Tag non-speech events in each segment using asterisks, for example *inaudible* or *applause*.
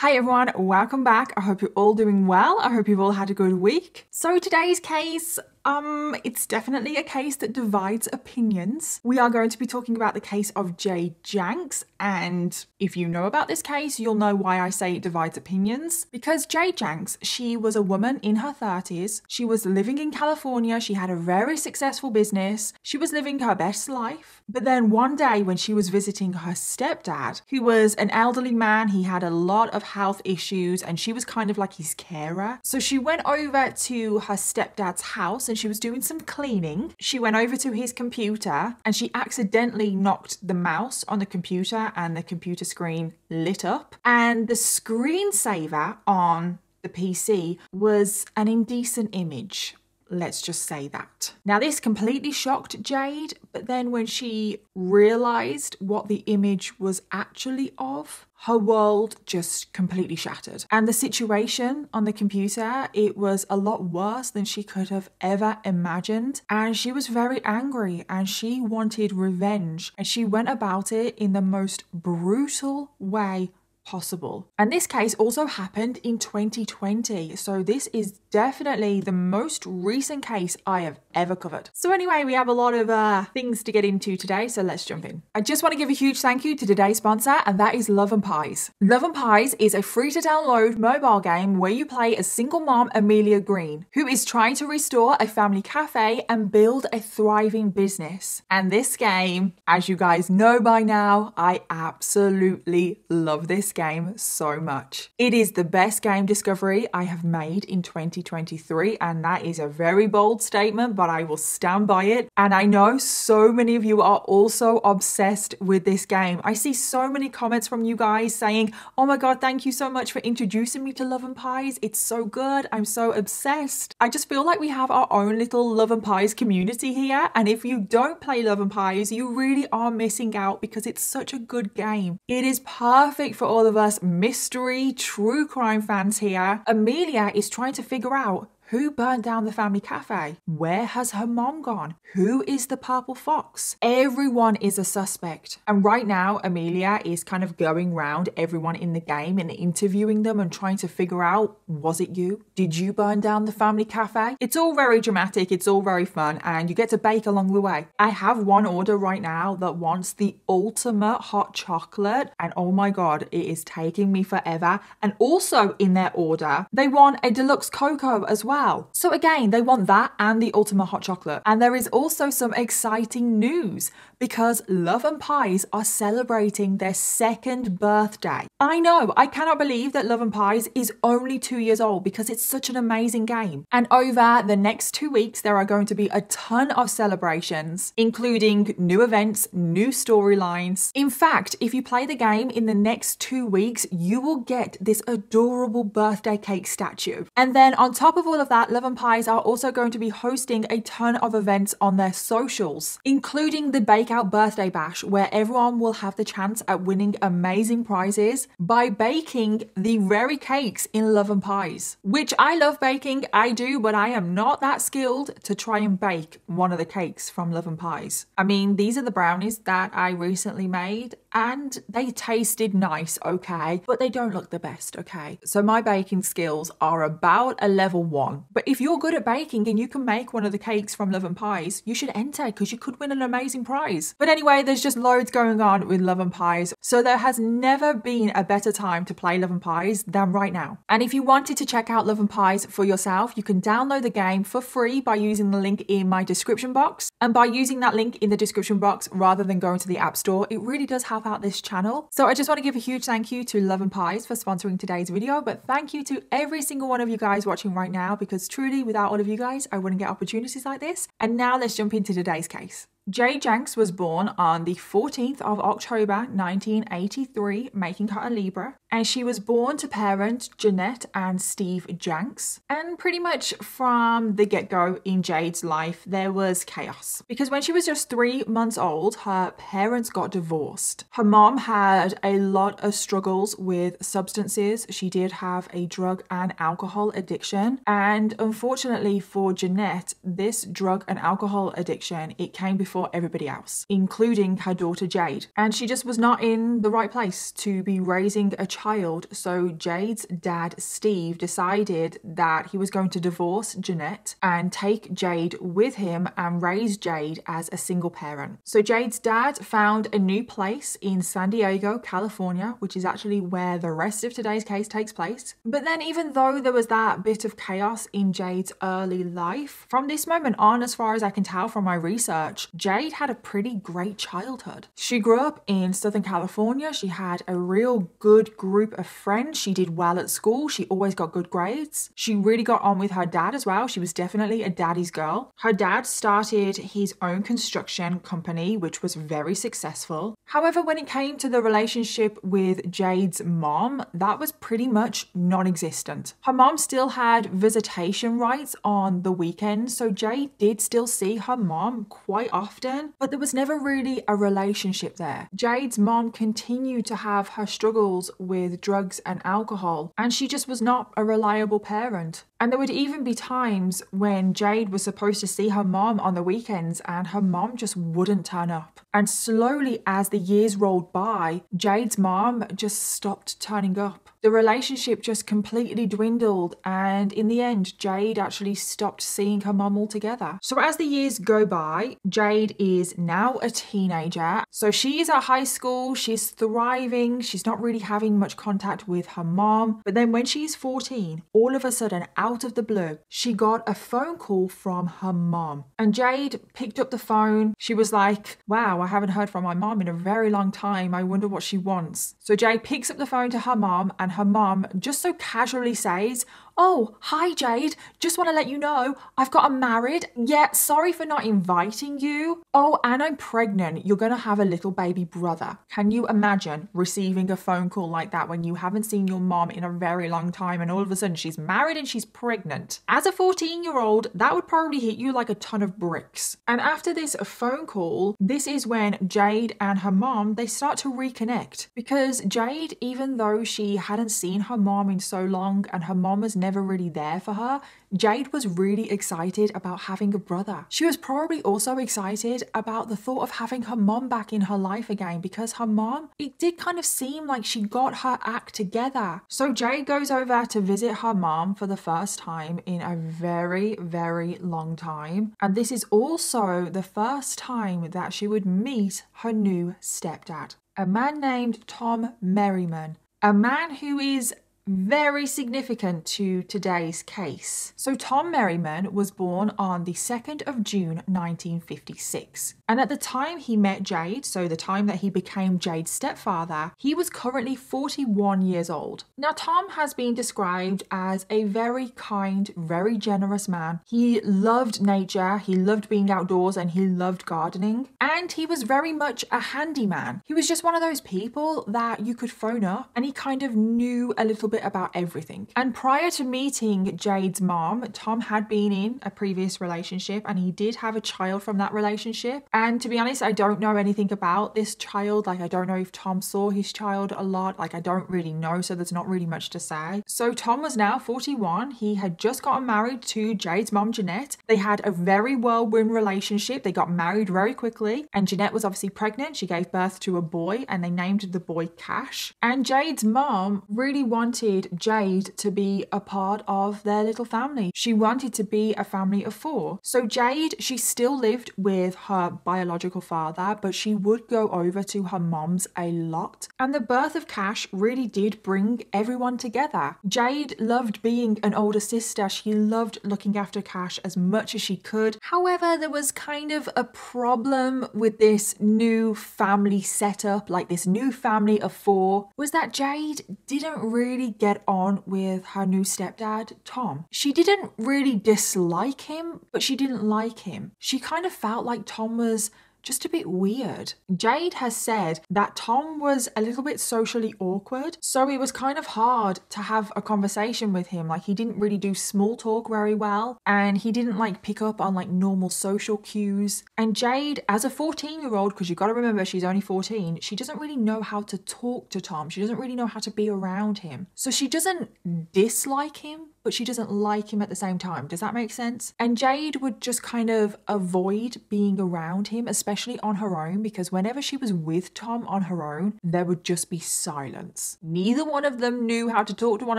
Hi everyone, welcome back. I hope you're all doing well. I hope you've all had a good week. So today's case um, it's definitely a case that divides opinions. We are going to be talking about the case of Jade Janks, and if you know about this case, you'll know why I say it divides opinions. Because Jade Janks, she was a woman in her 30s. She was living in California. She had a very successful business. She was living her best life. But then one day, when she was visiting her stepdad, who was an elderly man, he had a lot of health issues, and she was kind of like his carer. So she went over to her stepdad's house and she was doing some cleaning. She went over to his computer and she accidentally knocked the mouse on the computer and the computer screen lit up. And the screensaver on the PC was an indecent image. Let's just say that. Now, this completely shocked Jade, but then when she realized what the image was actually of, her world just completely shattered. And the situation on the computer, it was a lot worse than she could have ever imagined. And she was very angry and she wanted revenge. And she went about it in the most brutal way possible. And this case also happened in 2020. So this is definitely the most recent case I have ever covered. So anyway, we have a lot of uh, things to get into today. So let's jump in. I just want to give a huge thank you to today's sponsor, and that is Love and Pies. Love and Pies is a free to download mobile game where you play a single mom, Amelia Green, who is trying to restore a family cafe and build a thriving business. And this game, as you guys know by now, I absolutely love this game game so much. It is the best game discovery I have made in 2023, and that is a very bold statement, but I will stand by it. And I know so many of you are also obsessed with this game. I see so many comments from you guys saying, Oh my god, thank you so much for introducing me to Love and Pies. It's so good. I'm so obsessed. I just feel like we have our own little Love and Pies community here. And if you don't play Love and Pies, you really are missing out because it's such a good game. It is perfect for all of us mystery true crime fans here. Amelia is trying to figure out who burned down the family cafe? Where has her mom gone? Who is the purple fox? Everyone is a suspect. And right now, Amelia is kind of going round everyone in the game and interviewing them and trying to figure out was it you? Did you burn down the family cafe? It's all very dramatic, it's all very fun, and you get to bake along the way. I have one order right now that wants the ultimate hot chocolate, and oh my god, it is taking me forever. And also in their order, they want a deluxe cocoa as well So again, they want that and the ultimate hot chocolate. And there is also some exciting news because Love and Pies are celebrating their second birthday. I know, I cannot believe that Love and Pies is only two years old because it's such an amazing game. And over the next two weeks, there are going to be a ton of celebrations, including new events, new storylines. In fact, if you play the game in the next two weeks, you will get this adorable birthday cake statue. And then on top of all of that, Love and Pies are also going to be hosting a ton of events on their socials, including the Bakeout Birthday Bash, where everyone will have the chance at winning amazing prizes by baking the very cakes in Love and Pies. Which I love baking, I do, but I am not that skilled to try and bake one of the cakes from Love and Pies. I mean, these are the brownies that I recently made, and they tasted nice, okay, but they don't look the best, okay? So my baking skills are about a level one. But if you're good at baking and you can make one of the cakes from Love and Pies, you should enter because you could win an amazing prize. But anyway, there's just loads going on with Love and Pies. So there has never been a better time to play Love and Pies than right now. And if you wanted to check out Love and Pies for yourself, you can download the game for free by using the link in my description box. And by using that link in the description box rather than going to the App Store, it really does help out this channel. So I just want to give a huge thank you to Love and Pies for sponsoring today's video, but thank you to every single one of you guys watching right now because truly without all of you guys, I wouldn't get opportunities like this. And now let's jump into today's case. Jade Janks was born on the 14th of October 1983, making her a Libra, and she was born to parents Jeanette and Steve Janks. And pretty much from the get go in Jade's life, there was chaos. Because when she was just three months old, her parents got divorced. Her mom had a lot of struggles with substances. She did have a drug and alcohol addiction. And unfortunately for Jeanette, this drug and alcohol addiction, it came before everybody else, including her daughter Jade. And she just was not in the right place to be raising a child. So Jade's dad, Steve, decided that he was going to divorce Jeanette and take Jade with him and raise Jade as a single parent. So Jade's dad found a new place in San Diego, California, which is actually where the rest of today's case takes place. But then, even though there was that bit of chaos in Jade's early life, from this moment on, as far as I can tell from my research, Jade had a pretty great childhood. She grew up in Southern California. She had a real good group of friends. She did well at school. She always got good grades. She really got on with her dad as well. She was definitely a daddy's girl. Her dad started his own construction company, which was very successful. However, when it came to the relationship with Jade's mom, that was pretty much non existent. Her mom still had visitation rights on the weekends, so Jade did still see her mom quite often, but there was never really a relationship there. Jade's mom continued to have her struggles with drugs and alcohol, and she just was not a reliable parent. And there would even be times when Jade was supposed to see her mom on the weekends and her mom just wouldn't turn up. And slowly, as the years rolled by, Jade's mom just stopped turning up. The relationship just completely dwindled, and in the end, Jade actually stopped seeing her mom altogether. So, as the years go by, Jade is now a teenager. So, she is at high school, she's thriving, she's not really having much contact with her mom. But then, when she's 14, all of a sudden, out of the blue, she got a phone call from her mom. And Jade picked up the phone. She was like, Wow, I haven't heard from my mom in a very long time. I wonder what she wants. So, Jade picks up the phone to her mom and and her mum just so casually says, Oh, hi Jade. Just want to let you know I've got a married. Yeah, sorry for not inviting you. Oh, and I'm pregnant. You're going to have a little baby brother. Can you imagine receiving a phone call like that when you haven't seen your mom in a very long time and all of a sudden she's married and she's pregnant? As a 14 year old, that would probably hit you like a ton of bricks. And after this phone call, this is when Jade and her mom they start to reconnect because Jade, even though she hadn't seen her mom in so long and her mom was never really there for her, Jade was really excited about having a brother. She was probably also excited about the thought of having her mom back in her life again because her mom, it did kind of seem like she got her act together. So Jade goes over to visit her mom for the first time in a very, very long time. And this is also the first time that she would meet her new stepdad, a man named Tom Merriman. A man who is very significant to today's case. So, Tom Merriman was born on the 2nd of June 1956. And at the time he met Jade, so the time that he became Jade's stepfather, he was currently 41 years old. Now, Tom has been described as a very kind, very generous man. He loved nature, he loved being outdoors, and he loved gardening. And he was very much a handyman. He was just one of those people that you could phone up and he kind of knew a little bit about everything. And prior to meeting Jade's mom, Tom had been in a previous relationship and he did have a child from that relationship. And to be honest, I don't know anything about this child. Like, I don't know if Tom saw his child a lot. Like, I don't really know, so there's not really much to say. So, Tom was now 41. He had just gotten married to Jade's mom, Jeanette. They had a very whirlwind relationship. They got married very quickly. And Jeanette was obviously pregnant. She gave birth to a boy and they named the boy Cash. And Jade's mom really wanted wanted Jade to be a part of their little family. She wanted to be a family of four. So Jade, she still lived with her biological father, but she would go over to her mom's a lot. And the birth of Cash really did bring everyone together. Jade loved being an older sister. She loved looking after Cash as much as she could. However, there was kind of a problem with this new family setup, like this new family of four, was that Jade didn't really get on with her new stepdad, Tom. She didn't really dislike him, but she didn't like him. She kind of felt like Tom was just a bit weird. Jade has said that Tom was a little bit socially awkward, so it was kind of hard to have a conversation with him. Like, he didn't really do small talk very well, and he didn't like pick up on like normal social cues. And Jade, as a 14 year old, because you gotta remember she's only 14, she doesn't really know how to talk to Tom. She doesn't really know how to be around him. So she doesn't dislike him, but she doesn't like him at the same time. Does that make sense? And Jade would just kind of avoid being around him, especially on her own, because whenever she was with Tom on her own, there would just be silence. Neither one of them knew how to talk to one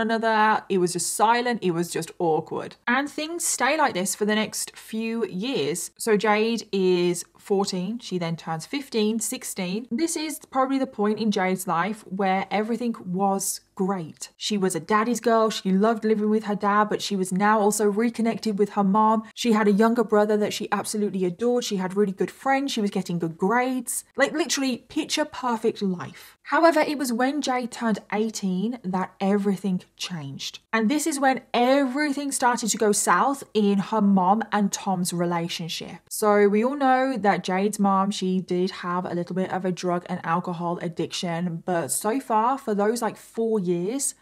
another. It was just silent, it was just awkward. And things stay like this for the next few years. So Jade is 14. She then turns 15, 16. This is probably the point in Jade's life where everything was great. She was a daddy's girl. She loved living with her dad, but she was now also reconnected with her mom. She had a younger brother that she absolutely adored. She had really good friends. She was getting good grades. Like literally picture perfect life. However, it was when Jade turned 18 that everything changed. And this is when everything started to go south in her mom and Tom's relationship. So we all know that Jade's mom, she did have a little bit of a drug and alcohol addiction, but so far for those like 4 years,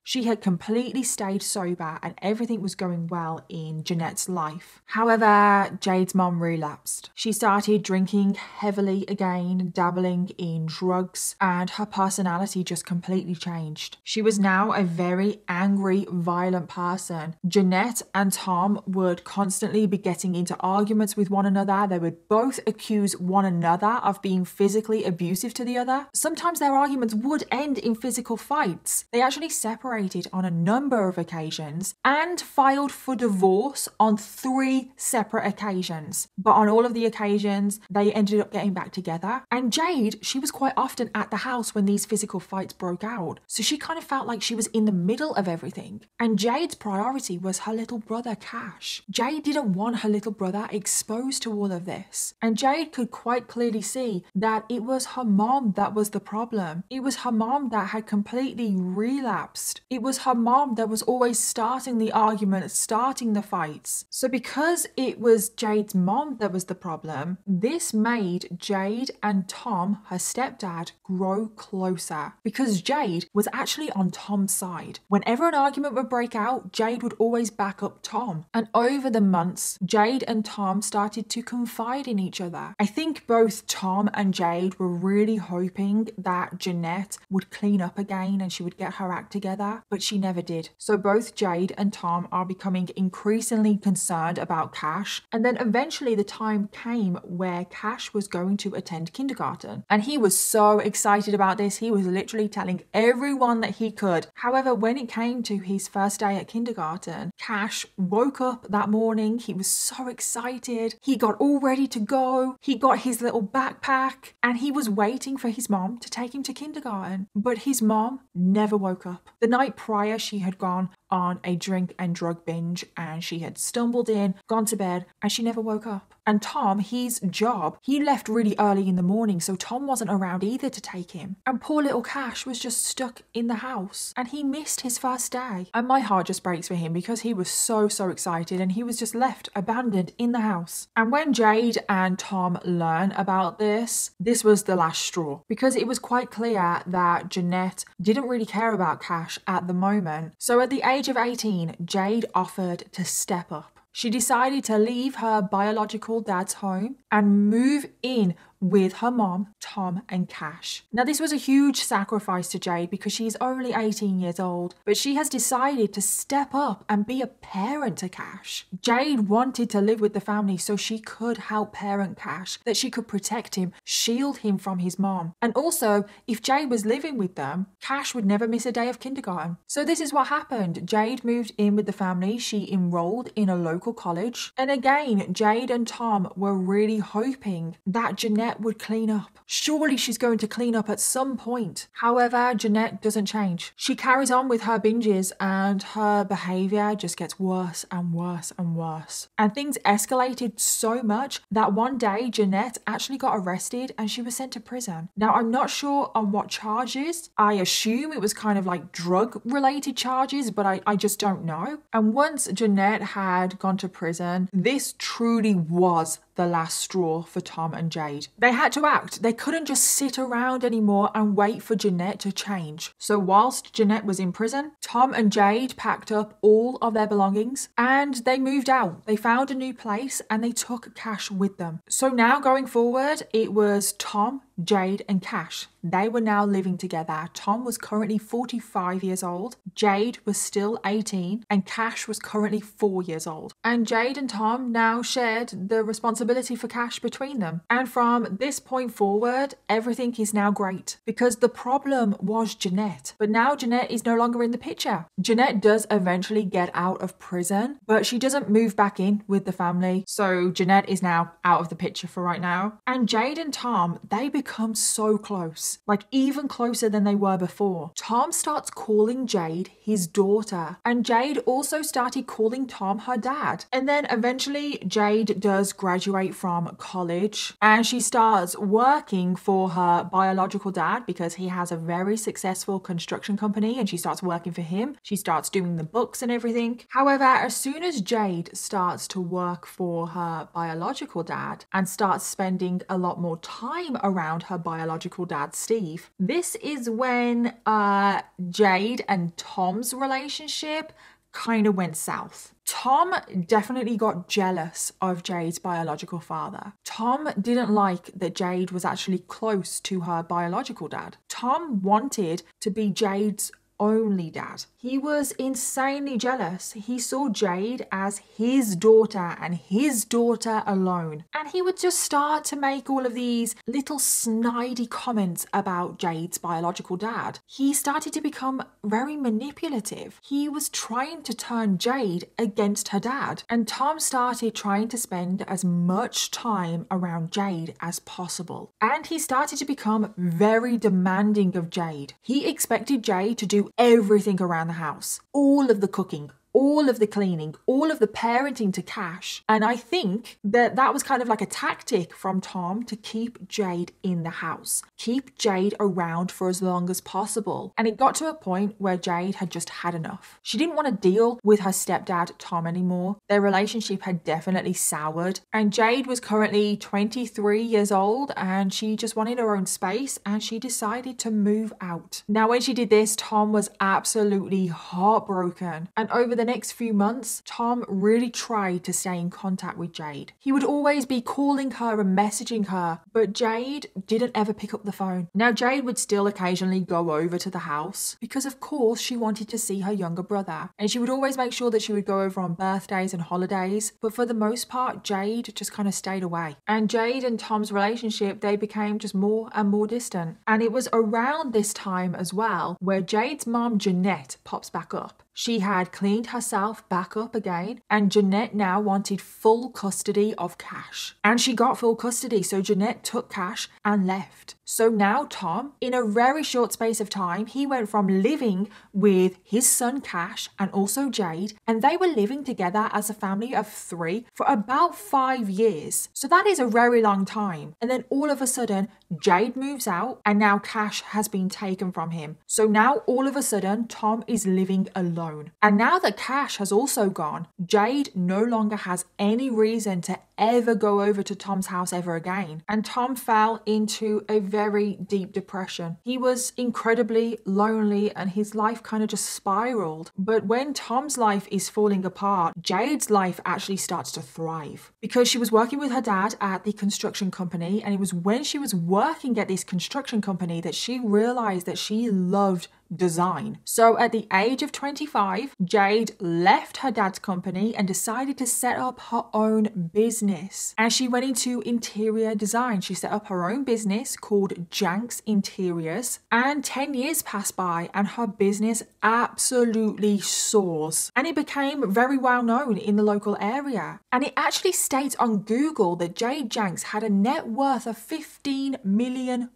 she had completely stayed sober and everything was going well in Jeanette's life. However, Jade's mom relapsed. She started drinking heavily again, dabbling in drugs, and her personality just completely changed. She was now a very angry, violent person. Jeanette and Tom would constantly be getting into arguments with one another. They would both accuse one another of being physically abusive to the other. Sometimes their arguments would end in physical fights. They actually separated on a number of occasions and filed for divorce on three separate occasions. But on all of the occasions, they ended up getting back together. And Jade, she was quite often at the house when these physical fights broke out. So she kind of felt like she was in the middle of everything. And Jade's priority was her little brother, Cash. Jade didn't want her little brother exposed to all of this. And Jade could quite clearly see that it was her mom that was the problem. It was her mom that had completely really relapsed. It was her mom that was always starting the argument, starting the fights. So, because it was Jade's mom that was the problem, this made Jade and Tom, her stepdad, grow closer because Jade was actually on Tom's side. Whenever an argument would break out, Jade would always back up Tom. And over the months, Jade and Tom started to confide in each other. I think both Tom and Jade were really hoping that Jeanette would clean up again and she would get her act together, but she never did. So both Jade and Tom are becoming increasingly concerned about Cash. And then eventually the time came where Cash was going to attend kindergarten. And he was so excited about this. He was literally telling everyone that he could. However, when it came to his first day at kindergarten, Cash woke up that morning. He was so excited. He got all ready to go. He got his little backpack and he was waiting for his mom to take him to kindergarten. But his mom never woke up. The night prior, she had gone on a drink and drug binge and she had stumbled in, gone to bed, and she never woke up. And Tom, his job, he left really early in the morning, so Tom wasn't around either to take him. And poor little Cash was just stuck in the house and he missed his first day. And my heart just breaks for him because he was so, so excited and he was just left abandoned in the house. And when Jade and Tom learn about this, this was the last straw because it was quite clear that Jeanette didn't really care about Cash at the moment. So at the age age of 18, Jade offered to step up. She decided to leave her biological dad's home and move in with her mom, Tom, and Cash. Now, this was a huge sacrifice to Jade because she's only 18 years old, but she has decided to step up and be a parent to Cash. Jade wanted to live with the family so she could help parent Cash, that she could protect him, shield him from his mom. And also, if Jade was living with them, Cash would never miss a day of kindergarten. So, this is what happened. Jade moved in with the family, she enrolled in a local college, and again, Jade and Tom were really hoping that Jeanette Jeanette would clean up. Surely she's going to clean up at some point. However, Jeanette doesn't change. She carries on with her binges and her behaviour just gets worse and worse and worse. And things escalated so much that one day Jeanette actually got arrested and she was sent to prison. Now, I'm not sure on what charges. I assume it was kind of like drug related charges, but I, I just don't know. And once Jeanette had gone to prison, this truly was the last straw for Tom and Jade. They had to act. They couldn't just sit around anymore and wait for Jeanette to change. So, whilst Jeanette was in prison, Tom and Jade packed up all of their belongings and they moved out. They found a new place and they took Cash with them. So, now going forward, it was Tom, Jade and Cash. They were now living together. Tom was currently 45 years old, Jade was still 18, and Cash was currently 4 years old. And Jade and Tom now shared the responsibility for Cash between them. And from this point forward, everything is now great because the problem was Jeanette. But now Jeanette is no longer in the picture. Jeanette does eventually get out of prison, but she doesn't move back in with the family. So Jeanette is now out of the picture for right now. And Jade and Tom, they become so close, like even closer than they were before. Tom starts calling Jade his daughter, and Jade also started calling Tom her dad. And then eventually, Jade does graduate from college and she starts working for her biological dad because he has a very successful construction company and she starts working for him. She starts doing the books and everything. However, as soon as Jade starts to work for her biological dad and starts spending a lot more time around her biological dad, Steve, this is when uh, Jade and Tom's relationship kind of went south. Tom definitely got jealous of Jade's biological father. Tom didn't like that Jade was actually close to her biological dad. Tom wanted to be Jade's only dad. He was insanely jealous. He saw Jade as his daughter and his daughter alone. And he would just start to make all of these little snidey comments about Jade's biological dad. He started to become very manipulative. He was trying to turn Jade against her dad. And Tom started trying to spend as much time around Jade as possible. And he started to become very demanding of Jade. He expected Jade to do everything around the house, all of the cooking, all of the cleaning, all of the parenting to Cash. And I think that that was kind of like a tactic from Tom to keep Jade in the house, keep Jade around for as long as possible. And it got to a point where Jade had just had enough. She didn't want to deal with her stepdad, Tom, anymore. Their relationship had definitely soured. And Jade was currently 23 years old and she just wanted her own space and she decided to move out. Now, when she did this, Tom was absolutely heartbroken. And over the next few months, Tom really tried to stay in contact with Jade. He would always be calling her and messaging her, but Jade didn't ever pick up the phone. Now, Jade would still occasionally go over to the house because, of course, she wanted to see her younger brother. And she would always make sure that she would go over on birthdays and holidays. But for the most part, Jade just kind of stayed away. And Jade and Tom's relationship, they became just more and more distant. And it was around this time as well where Jade's mom, Jeanette, pops back up. She had cleaned herself back up again, and Jeanette now wanted full custody of Cash. And she got full custody, so Jeanette took Cash and left. So now, Tom, in a very short space of time, he went from living with his son Cash and also Jade, and they were living together as a family of three for about five years. So that is a very long time. And then all of a sudden, Jade moves out, and now Cash has been taken from him. So now, all of a sudden, Tom is living alone. And now that Cash has also gone, Jade no longer has any reason to ever go over to Tom's house ever again. And Tom fell into a very deep depression. He was incredibly lonely and his life kind of just spiraled. But when Tom's life is falling apart, Jade's life actually starts to thrive because she was working with her dad at the construction company. And it was when she was working at this construction company that she realized that she loved design. So at the age of 25, Jade left her dad's company and decided to set up her own business. And she went into interior design. She set up her own business called Janks Interiors. And 10 years passed by and her business absolutely soars. And it became very well known in the local area. And it actually states on Google that Jade Janks had a net worth of $15 million.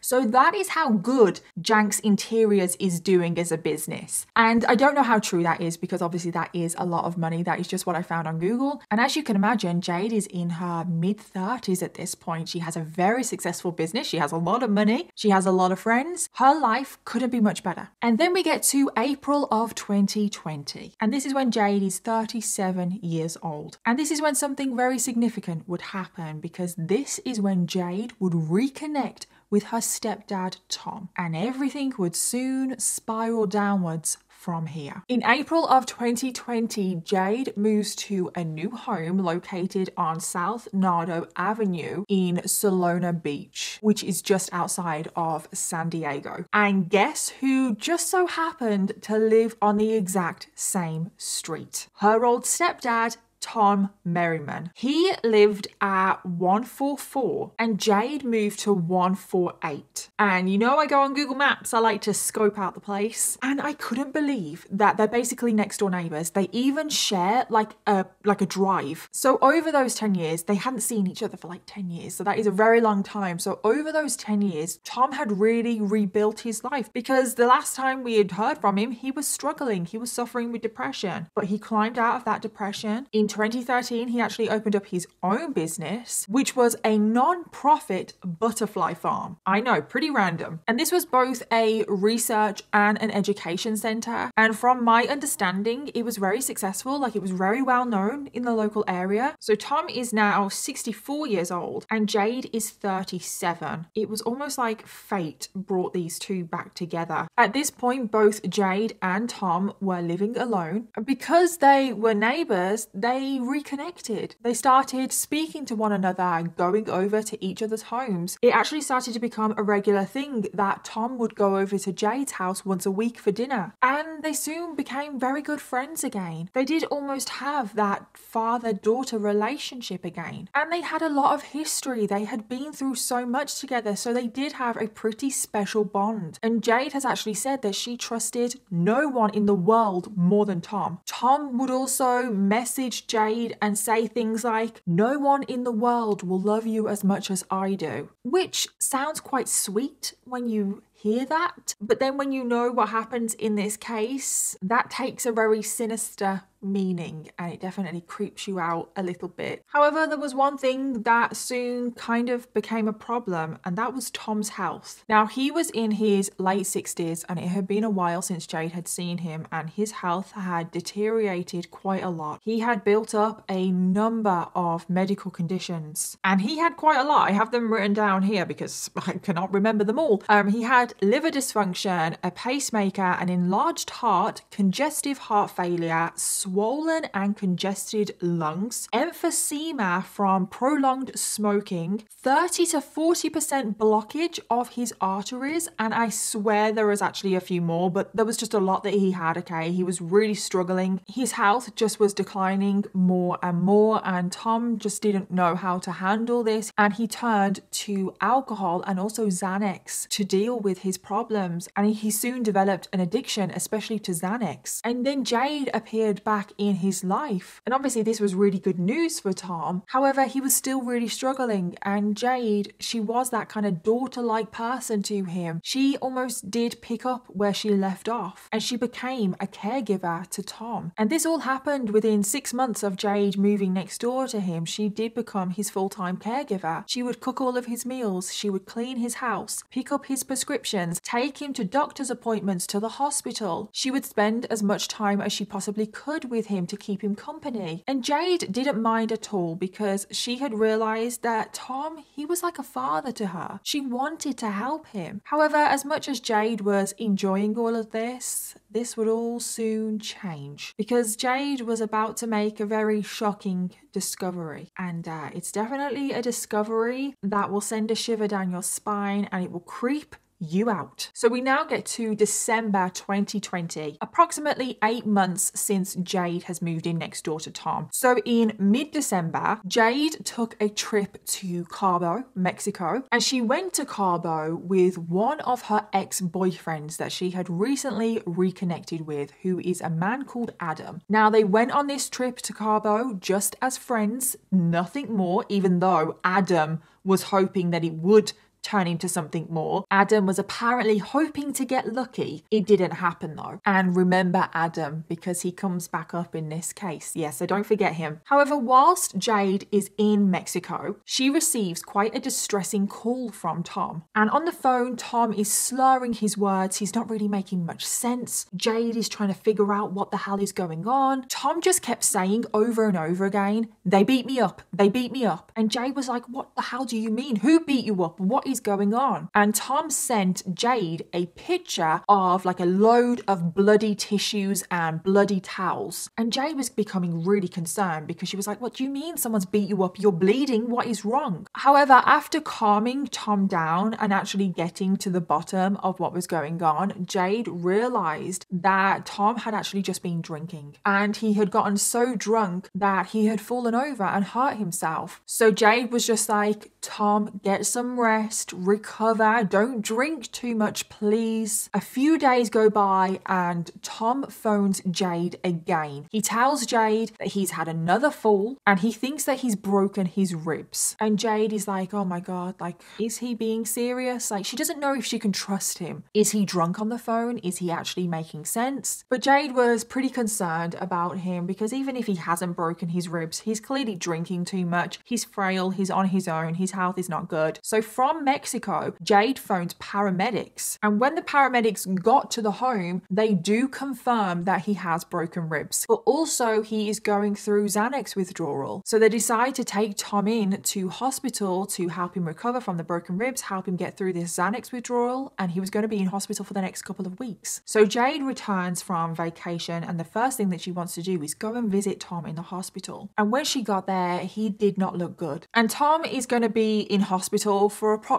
So that is how good Janks Interiors Interiors is doing as a business. And I don't know how true that is because obviously that is a lot of money. That is just what I found on Google. And as you can imagine, Jade is in her mid 30s at this point. She has a very successful business. She has a lot of money. She has a lot of friends. Her life couldn't be much better. And then we get to April of 2020. And this is when Jade is 37 years old. And this is when something very significant would happen because this is when Jade would reconnect with her stepdad Tom, and everything would soon spiral downwards from here. In April of 2020, Jade moves to a new home located on South Nardo Avenue in Solana Beach, which is just outside of San Diego. And guess who just so happened to live on the exact same street? Her old stepdad, Tom Merriman. He lived at 144 and Jade moved to 148. And you know, I go on Google Maps, I like to scope out the place. And I couldn't believe that they're basically next door neighbors. They even share like a like a drive. So over those 10 years, they hadn't seen each other for like 10 years. So that is a very long time. So over those 10 years, Tom had really rebuilt his life because the last time we had heard from him, he was struggling. He was suffering with depression. But he climbed out of that depression in 2013, he actually opened up his own business, which was a non profit butterfly farm. I know, pretty random. And this was both a research and an education center. And from my understanding, it was very successful, like it was very well known in the local area. So Tom is now 64 years old and Jade is 37. It was almost like fate brought these two back together. At this point, both Jade and Tom were living alone. Because they were neighbors, they they reconnected. They started speaking to one another, and going over to each other's homes. It actually started to become a regular thing that Tom would go over to Jade's house once a week for dinner. And they soon became very good friends again. They did almost have that father daughter relationship again. And they had a lot of history. They had been through so much together, so they did have a pretty special bond. And Jade has actually said that she trusted no one in the world more than Tom. Tom would also message Jade and say things like, No one in the world will love you as much as I do, which sounds quite sweet when you hear that. But then when you know what happens in this case, that takes a very sinister meaning and it definitely creeps you out a little bit. However, there was one thing that soon kind of became a problem and that was Tom's health. Now, he was in his late 60s and it had been a while since Jade had seen him and his health had deteriorated quite a lot. He had built up a number of medical conditions and he had quite a lot. I have them written down here because *laughs* I cannot remember them all. Um, he had liver dysfunction, a pacemaker, an enlarged heart, congestive heart failure, swollen and congested lungs, emphysema from prolonged smoking, 30 to 40% blockage of his arteries, and I swear there was actually a few more, but there was just a lot that he had, okay? He was really struggling. His health just was declining more and more, and Tom just didn't know how to handle this, and he turned to alcohol and also Xanax to deal with his problems, and he soon developed an addiction, especially to Xanax. And then Jade appeared back in his life. And obviously, this was really good news for Tom. However, he was still really struggling, and Jade, she was that kind of daughter like person to him. She almost did pick up where she left off, and she became a caregiver to Tom. And this all happened within six months of Jade moving next door to him. She did become his full time caregiver. She would cook all of his meals, she would clean his house, pick up his prescriptions, take him to doctor's appointments to the hospital. She would spend as much time as she possibly could with him to keep him company. And Jade didn't mind at all because she had realized that Tom, he was like a father to her. She wanted to help him. However, as much as Jade was enjoying all of this, this would all soon change because Jade was about to make a very shocking discovery. And uh, it's definitely a discovery that will send a shiver down your spine and it will creep you out. So we now get to December 2020, approximately eight months since Jade has moved in next door to Tom. So in mid December, Jade took a trip to Cabo, Mexico, and she went to Cabo with one of her ex boyfriends that she had recently reconnected with, who is a man called Adam. Now, they went on this trip to Cabo just as friends, nothing more, even though Adam was hoping that it would turn into something more. Adam was apparently hoping to get lucky. It didn't happen though. And remember Adam because he comes back up in this case. Yeah, so don't forget him. However, whilst Jade is in Mexico, she receives quite a distressing call from Tom. And on the phone, Tom is slurring his words. He's not really making much sense. Jade is trying to figure out what the hell is going on. Tom just kept saying over and over again, they beat me up, they beat me up. And Jade was like, what the hell do you mean? Who beat you up? What is going on? And Tom sent Jade a picture of like a load of bloody tissues and bloody towels. And Jade was becoming really concerned because she was like, What do you mean someone's beat you up? You're bleeding. What is wrong? However, after calming Tom down and actually getting to the bottom of what was going on, Jade realized that Tom had actually just been drinking and he had gotten so drunk that he had fallen over and hurt himself. So Jade was just like, Tom, get some rest, recover, don't drink too much, please. A few days go by and Tom phones Jade again. He tells Jade that he's had another fall and he thinks that he's broken his ribs. And Jade is like, oh my God, like, is he being serious? Like, she doesn't know if she can trust him. Is he drunk on the phone? Is he actually making sense? But Jade was pretty concerned about him because even if he hasn't broken his ribs, he's clearly drinking too much. He's frail, he's on his own, his health is not good. So from Mexico, Jade phoned paramedics. And when the paramedics got to the home, they do confirm that he has broken ribs. But also, he is going through Xanax withdrawal. So they decide to take Tom in to hospital to help him recover from the broken ribs, help him get through this Xanax withdrawal. And he was going to be in hospital for the next couple of weeks. So Jade returns from vacation, and the first thing that she wants to do is go and visit Tom in the hospital. And when she got there, he did not look good. And Tom is going to be in hospital for approximately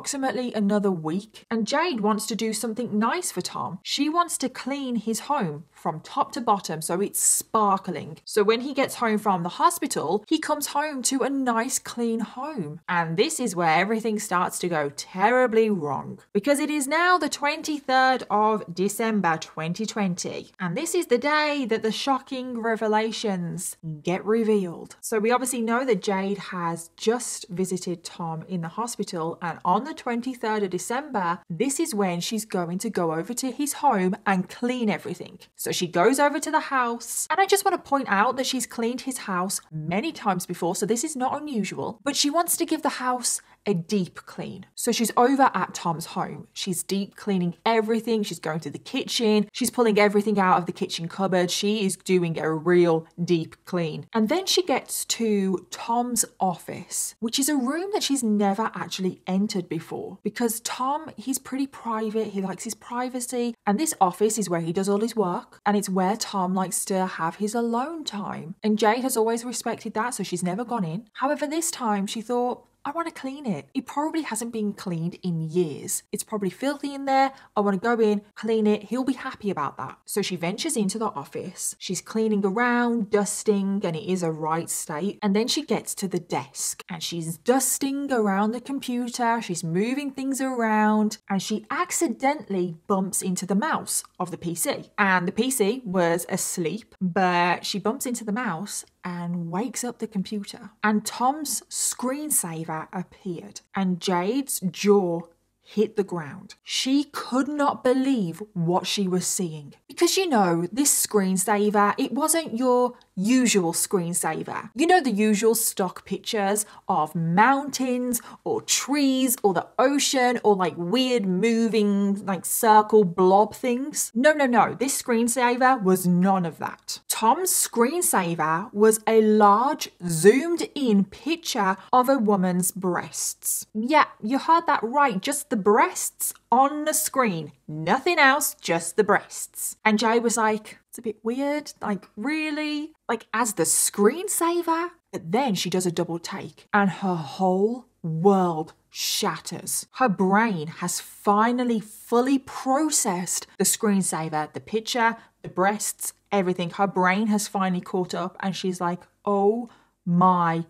another week. And Jade wants to do something nice for Tom. She wants to clean his home from top to bottom so it's sparkling. So when he gets home from the hospital, he comes home to a nice clean home. And this is where everything starts to go terribly wrong because it is now the 23rd of December 2020. And this is the day that the shocking revelations get revealed. So we obviously know that Jade has just visited Tom in the hospital and on the 23rd of December, this is when she's going to go over to his home and clean everything. So she goes over to the house, and I just want to point out that she's cleaned his house many times before, so this is not unusual, but she wants to give the house a deep clean. So she's over at Tom's home. She's deep cleaning everything. She's going to the kitchen. She's pulling everything out of the kitchen cupboard. She is doing a real deep clean. And then she gets to Tom's office, which is a room that she's never actually entered before because Tom, he's pretty private. He likes his privacy. And this office is where he does all his work. And it's where Tom likes to have his alone time. And Jade has always respected that, so she's never gone in. However, this time she thought, I want to clean it. It probably hasn't been cleaned in years. It's probably filthy in there. I want to go in, clean it. He'll be happy about that. So she ventures into the office. She's cleaning around, dusting, and it is a right state. And then she gets to the desk and she's dusting around the computer. She's moving things around and she accidentally bumps into the mouse of the PC. And the PC was asleep, but she bumps into the mouse and wakes up the computer. And Tom's screensaver appeared, and Jade's jaw hit the ground. She could not believe what she was seeing. Because you know, this screensaver, it wasn't your usual screensaver. You know, the usual stock pictures of mountains or trees or the ocean or like weird moving, like circle blob things. No, no, no. This screensaver was none of that. Tom's screensaver was a large, zoomed in picture of a woman's breasts. Yeah, you heard that right. Just the breasts on the screen. Nothing else, just the breasts. And Jay was like, it's a bit weird. Like, really? Like, as the screensaver? But then she does a double take and her whole world shatters. Her brain has finally fully processed the screensaver, the picture, the breasts, everything. Her brain has finally caught up and she's like, oh my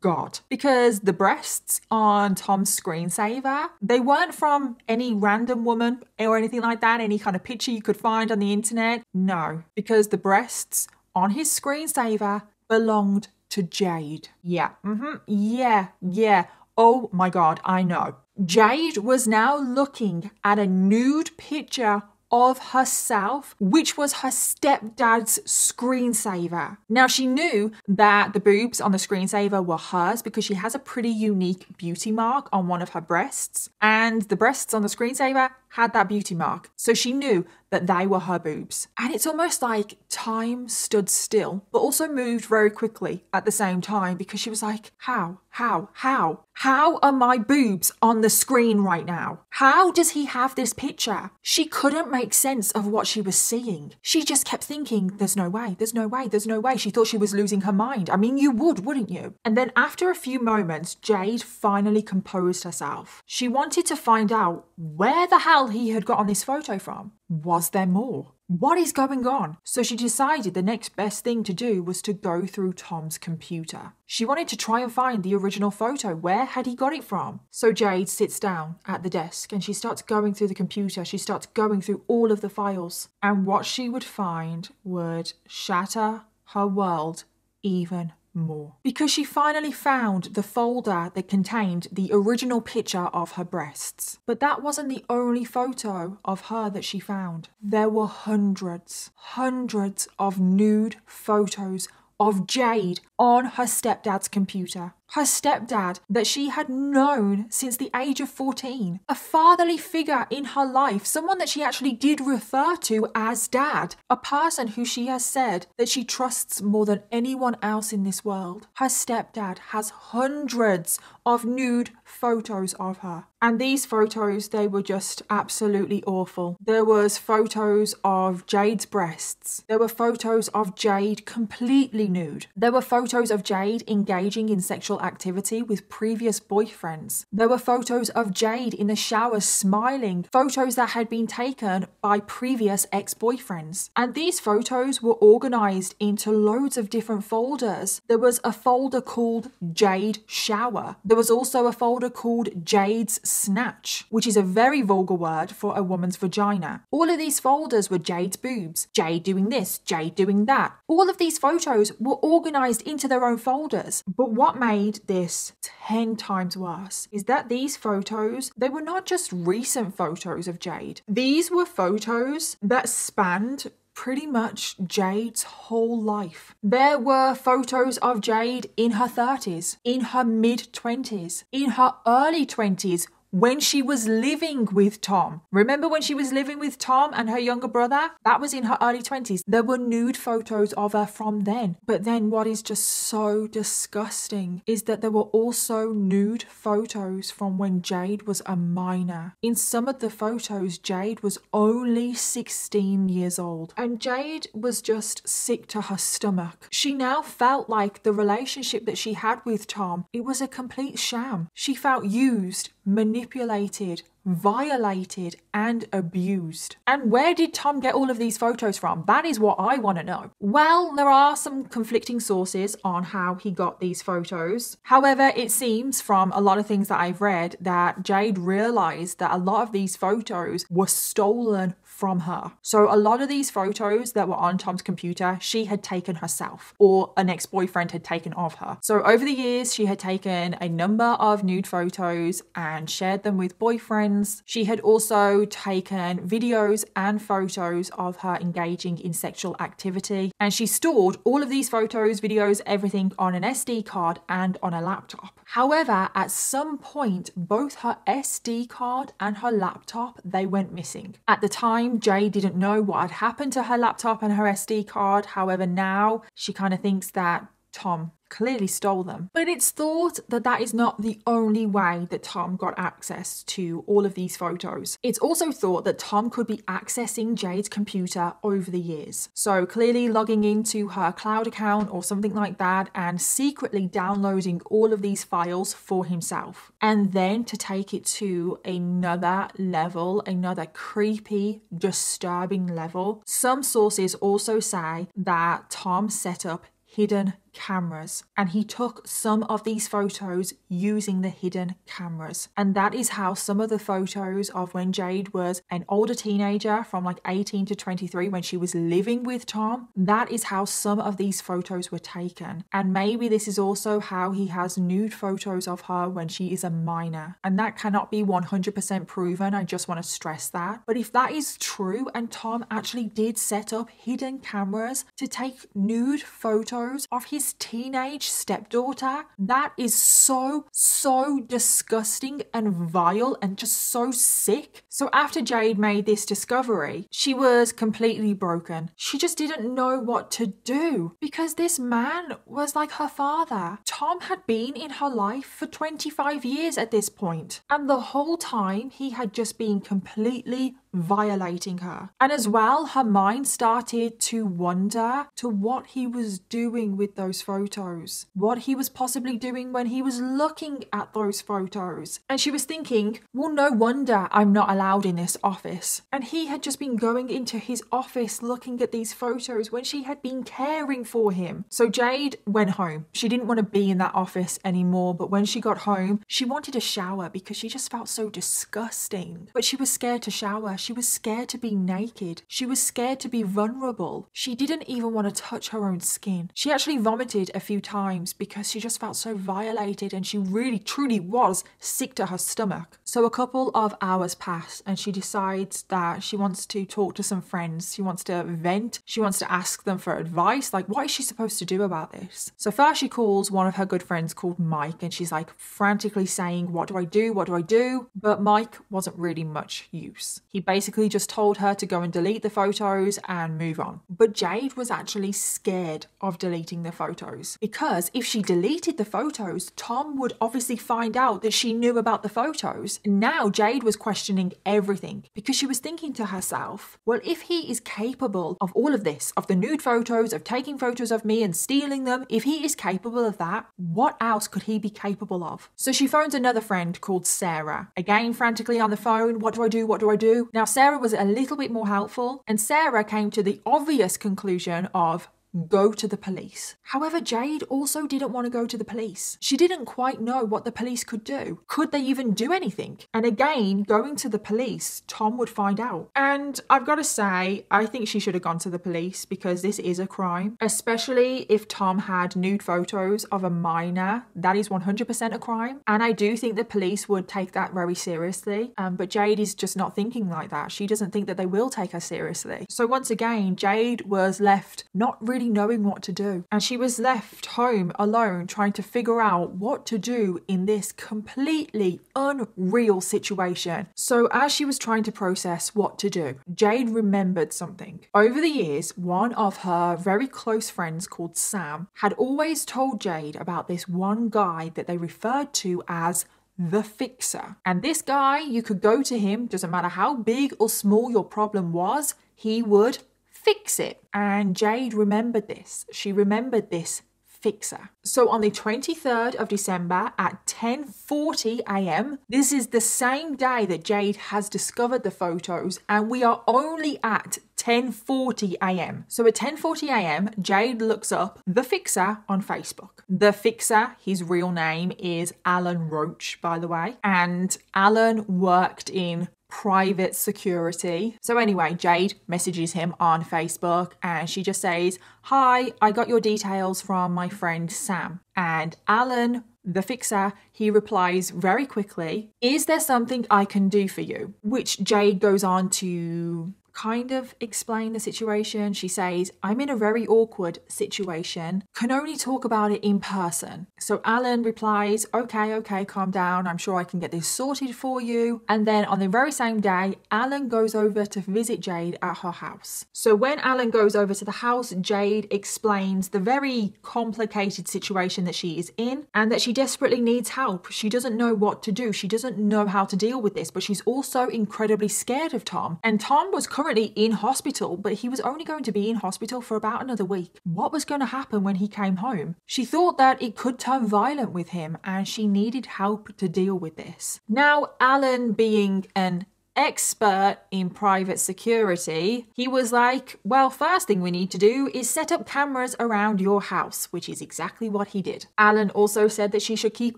God. Because the breasts on Tom's screensaver, they weren't from any random woman or anything like that, any kind of picture you could find on the internet. No, because the breasts on his screensaver belonged to Jade. Yeah, mm-hmm, yeah, yeah. Oh my God, I know. Jade was now looking at a nude picture of herself, which was her stepdad's screensaver. Now, she knew that the boobs on the screensaver were hers because she has a pretty unique beauty mark on one of her breasts, and the breasts on the screensaver had that beauty mark. So she knew that they were her boobs. And it's almost like time stood still, but also moved very quickly at the same time because she was like, How? How? How? How are my boobs on the screen right now? How does he have this picture? She couldn't make sense of what she was seeing. She just kept thinking, there's no way, there's no way, there's no way. She thought she was losing her mind. I mean, you would, wouldn't you? And then after a few moments, Jade finally composed herself. She wanted to find out where the hell he had gotten this photo from. Was there more? What is going on? So she decided the next best thing to do was to go through Tom's computer. She wanted to try and find the original photo. Where had he got it from? So Jade sits down at the desk and she starts going through the computer. She starts going through all of the files. And what she would find would shatter her world even more. Because she finally found the folder that contained the original picture of her breasts. But that wasn't the only photo of her that she found. There were hundreds, hundreds of nude photos of Jade on her stepdad's computer her stepdad that she had known since the age of 14, a fatherly figure in her life, someone that she actually did refer to as dad, a person who she has said that she trusts more than anyone else in this world. Her stepdad has hundreds of nude photos of her. And these photos, they were just absolutely awful. There was photos of Jade's breasts. There were photos of Jade completely nude. There were photos of Jade engaging in sexual activity with previous boyfriends. There were photos of Jade in the shower smiling, photos that had been taken by previous ex boyfriends. And these photos were organized into loads of different folders. There was a folder called Jade Shower. There was also a folder called Jade's Snatch, which is a very vulgar word for a woman's vagina. All of these folders were Jade's boobs, Jade doing this, Jade doing that. All of these photos were organized into their own folders. But what made made this 10 times worse is that these photos, they were not just recent photos of Jade. These were photos that spanned pretty much Jade's whole life. There were photos of Jade in her 30s, in her mid 20s, in her early 20s when she was living with Tom. Remember when she was living with Tom and her younger brother? That was in her early 20s. There were nude photos of her from then. But then what is just so disgusting is that there were also nude photos from when Jade was a minor. In some of the photos, Jade was only 16 years old. And Jade was just sick to her stomach. She now felt like the relationship that she had with Tom, it was a complete sham. She felt used, manipulated, violated, and abused. And where did Tom get all of these photos from? That is what I want to know. Well, there are some conflicting sources on how he got these photos. However, it seems from a lot of things that I've read that Jade realized that a lot of these photos were stolen from her. So a lot of these photos that were on Tom's computer, she had taken herself or an ex-boyfriend had taken of her. So over the years, she had taken a number of nude photos and shared them with boyfriends friends. She had also taken videos and photos of her engaging in sexual activity, and she stored all of these photos, videos, everything on an SD card and on a laptop. However, at some point, both her SD card and her laptop, they went missing. At the time, Jade didn't know what had happened to her laptop and her SD card. However, now she kind of thinks that Tom clearly stole them. But it's thought that that is not the only way that Tom got access to all of these photos. It's also thought that Tom could be accessing Jade's computer over the years. So clearly logging into her cloud account or something like that and secretly downloading all of these files for himself. And then to take it to another level, another creepy, disturbing level. Some sources also say that Tom set up hidden cameras and he took some of these photos using the hidden cameras. And that is how some of the photos of when Jade was an older teenager from like 18 to 23 when she was living with Tom that is how some of these photos were taken. And maybe this is also how he has nude photos of her when she is a minor. And that cannot be 100% proven I just want to stress that. But if that is true and Tom actually did set up hidden cameras to take nude photos of his his teenage stepdaughter. That is so, so disgusting and vile and just so sick. So after Jade made this discovery, she was completely broken. She just didn't know what to do because this man was like her father. Tom had been in her life for 25 years at this point, and the whole time he had just been completely violating her. And as well, her mind started to wonder to what he was doing with those photos, what he was possibly doing when he was looking at those photos. And she was thinking, well, no wonder I'm not allowed in this office. And he had just been going into his office looking at these photos when she had been caring for him. So Jade went home. She didn't want to be in that office anymore, but when she got home, she wanted a shower because she just felt so disgusting. But she was scared to shower. She was scared to be naked. She was scared to be vulnerable. She didn't even want to touch her own skin. She actually vomited a few times because she just felt so violated and she really truly was sick to her stomach. So a couple of hours pass and she decides that she wants to talk to some friends. She wants to vent. She wants to ask them for advice. Like, what is she supposed to do about this? So first she calls one of her good friends called Mike and she's like frantically saying, What do I do? What do I do? But Mike wasn't really much use. He basically just told her to go and delete the photos and move on. But Jade was actually scared of deleting the photos because if she deleted the photos, Tom would obviously find out that she knew about the photos. Now Jade was questioning everything because she was thinking to herself, well, if he is capable of all of this, of the nude photos, of taking photos of me and stealing them, if he is capable of that, what else could he be capable of? So she phones another friend called Sarah. Again, frantically on the phone, what do I do? What do I do? Now, Sarah was a little bit more helpful, and Sarah came to the obvious conclusion of go to the police. However, Jade also didn't want to go to the police. She didn't quite know what the police could do. Could they even do anything? And again, going to the police, Tom would find out. And I've got to say, I think she should have gone to the police because this is a crime, especially if Tom had nude photos of a minor. That is 100% a crime. And I do think the police would take that very seriously. Um, but Jade is just not thinking like that. She doesn't think that they will take her seriously. So once again, Jade was left not really really knowing what to do. And she was left home alone trying to figure out what to do in this completely unreal situation. So, as she was trying to process what to do, Jade remembered something. Over the years, one of her very close friends called Sam had always told Jade about this one guy that they referred to as the fixer. And this guy, you could go to him, doesn't matter how big or small your problem was, he would fix it. And Jade remembered this. She remembered this fixer. So on the 23rd of December at 10:40 a.m., this is the same day that Jade has discovered the photos and we are only at 10:40 a.m. So at 10:40 a.m., Jade looks up the fixer on Facebook. The fixer, his real name is Alan Roach, by the way, and Alan worked in private security. So, anyway, Jade messages him on Facebook and she just says, Hi, I got your details from my friend Sam. And Alan, the fixer, he replies very quickly, Is there something I can do for you? Which Jade goes on to kind of explain the situation. She says, I'm in a very awkward situation, can only talk about it in person. So Alan replies, Okay, okay, calm down. I'm sure I can get this sorted for you. And then on the very same day, Alan goes over to visit Jade at her house. So when Alan goes over to the house, Jade explains the very complicated situation that she is in and that she desperately needs help. She doesn't know what to do, she doesn't know how to deal with this, but she's also incredibly scared of Tom. And Tom was currently in hospital, but he was only going to be in hospital for about another week. What was going to happen when he came home? She thought that it could turn violent with him and she needed help to deal with this. Now, Alan, being an expert in private security, he was like, Well, first thing we need to do is set up cameras around your house, which is exactly what he did. Alan also said that she should keep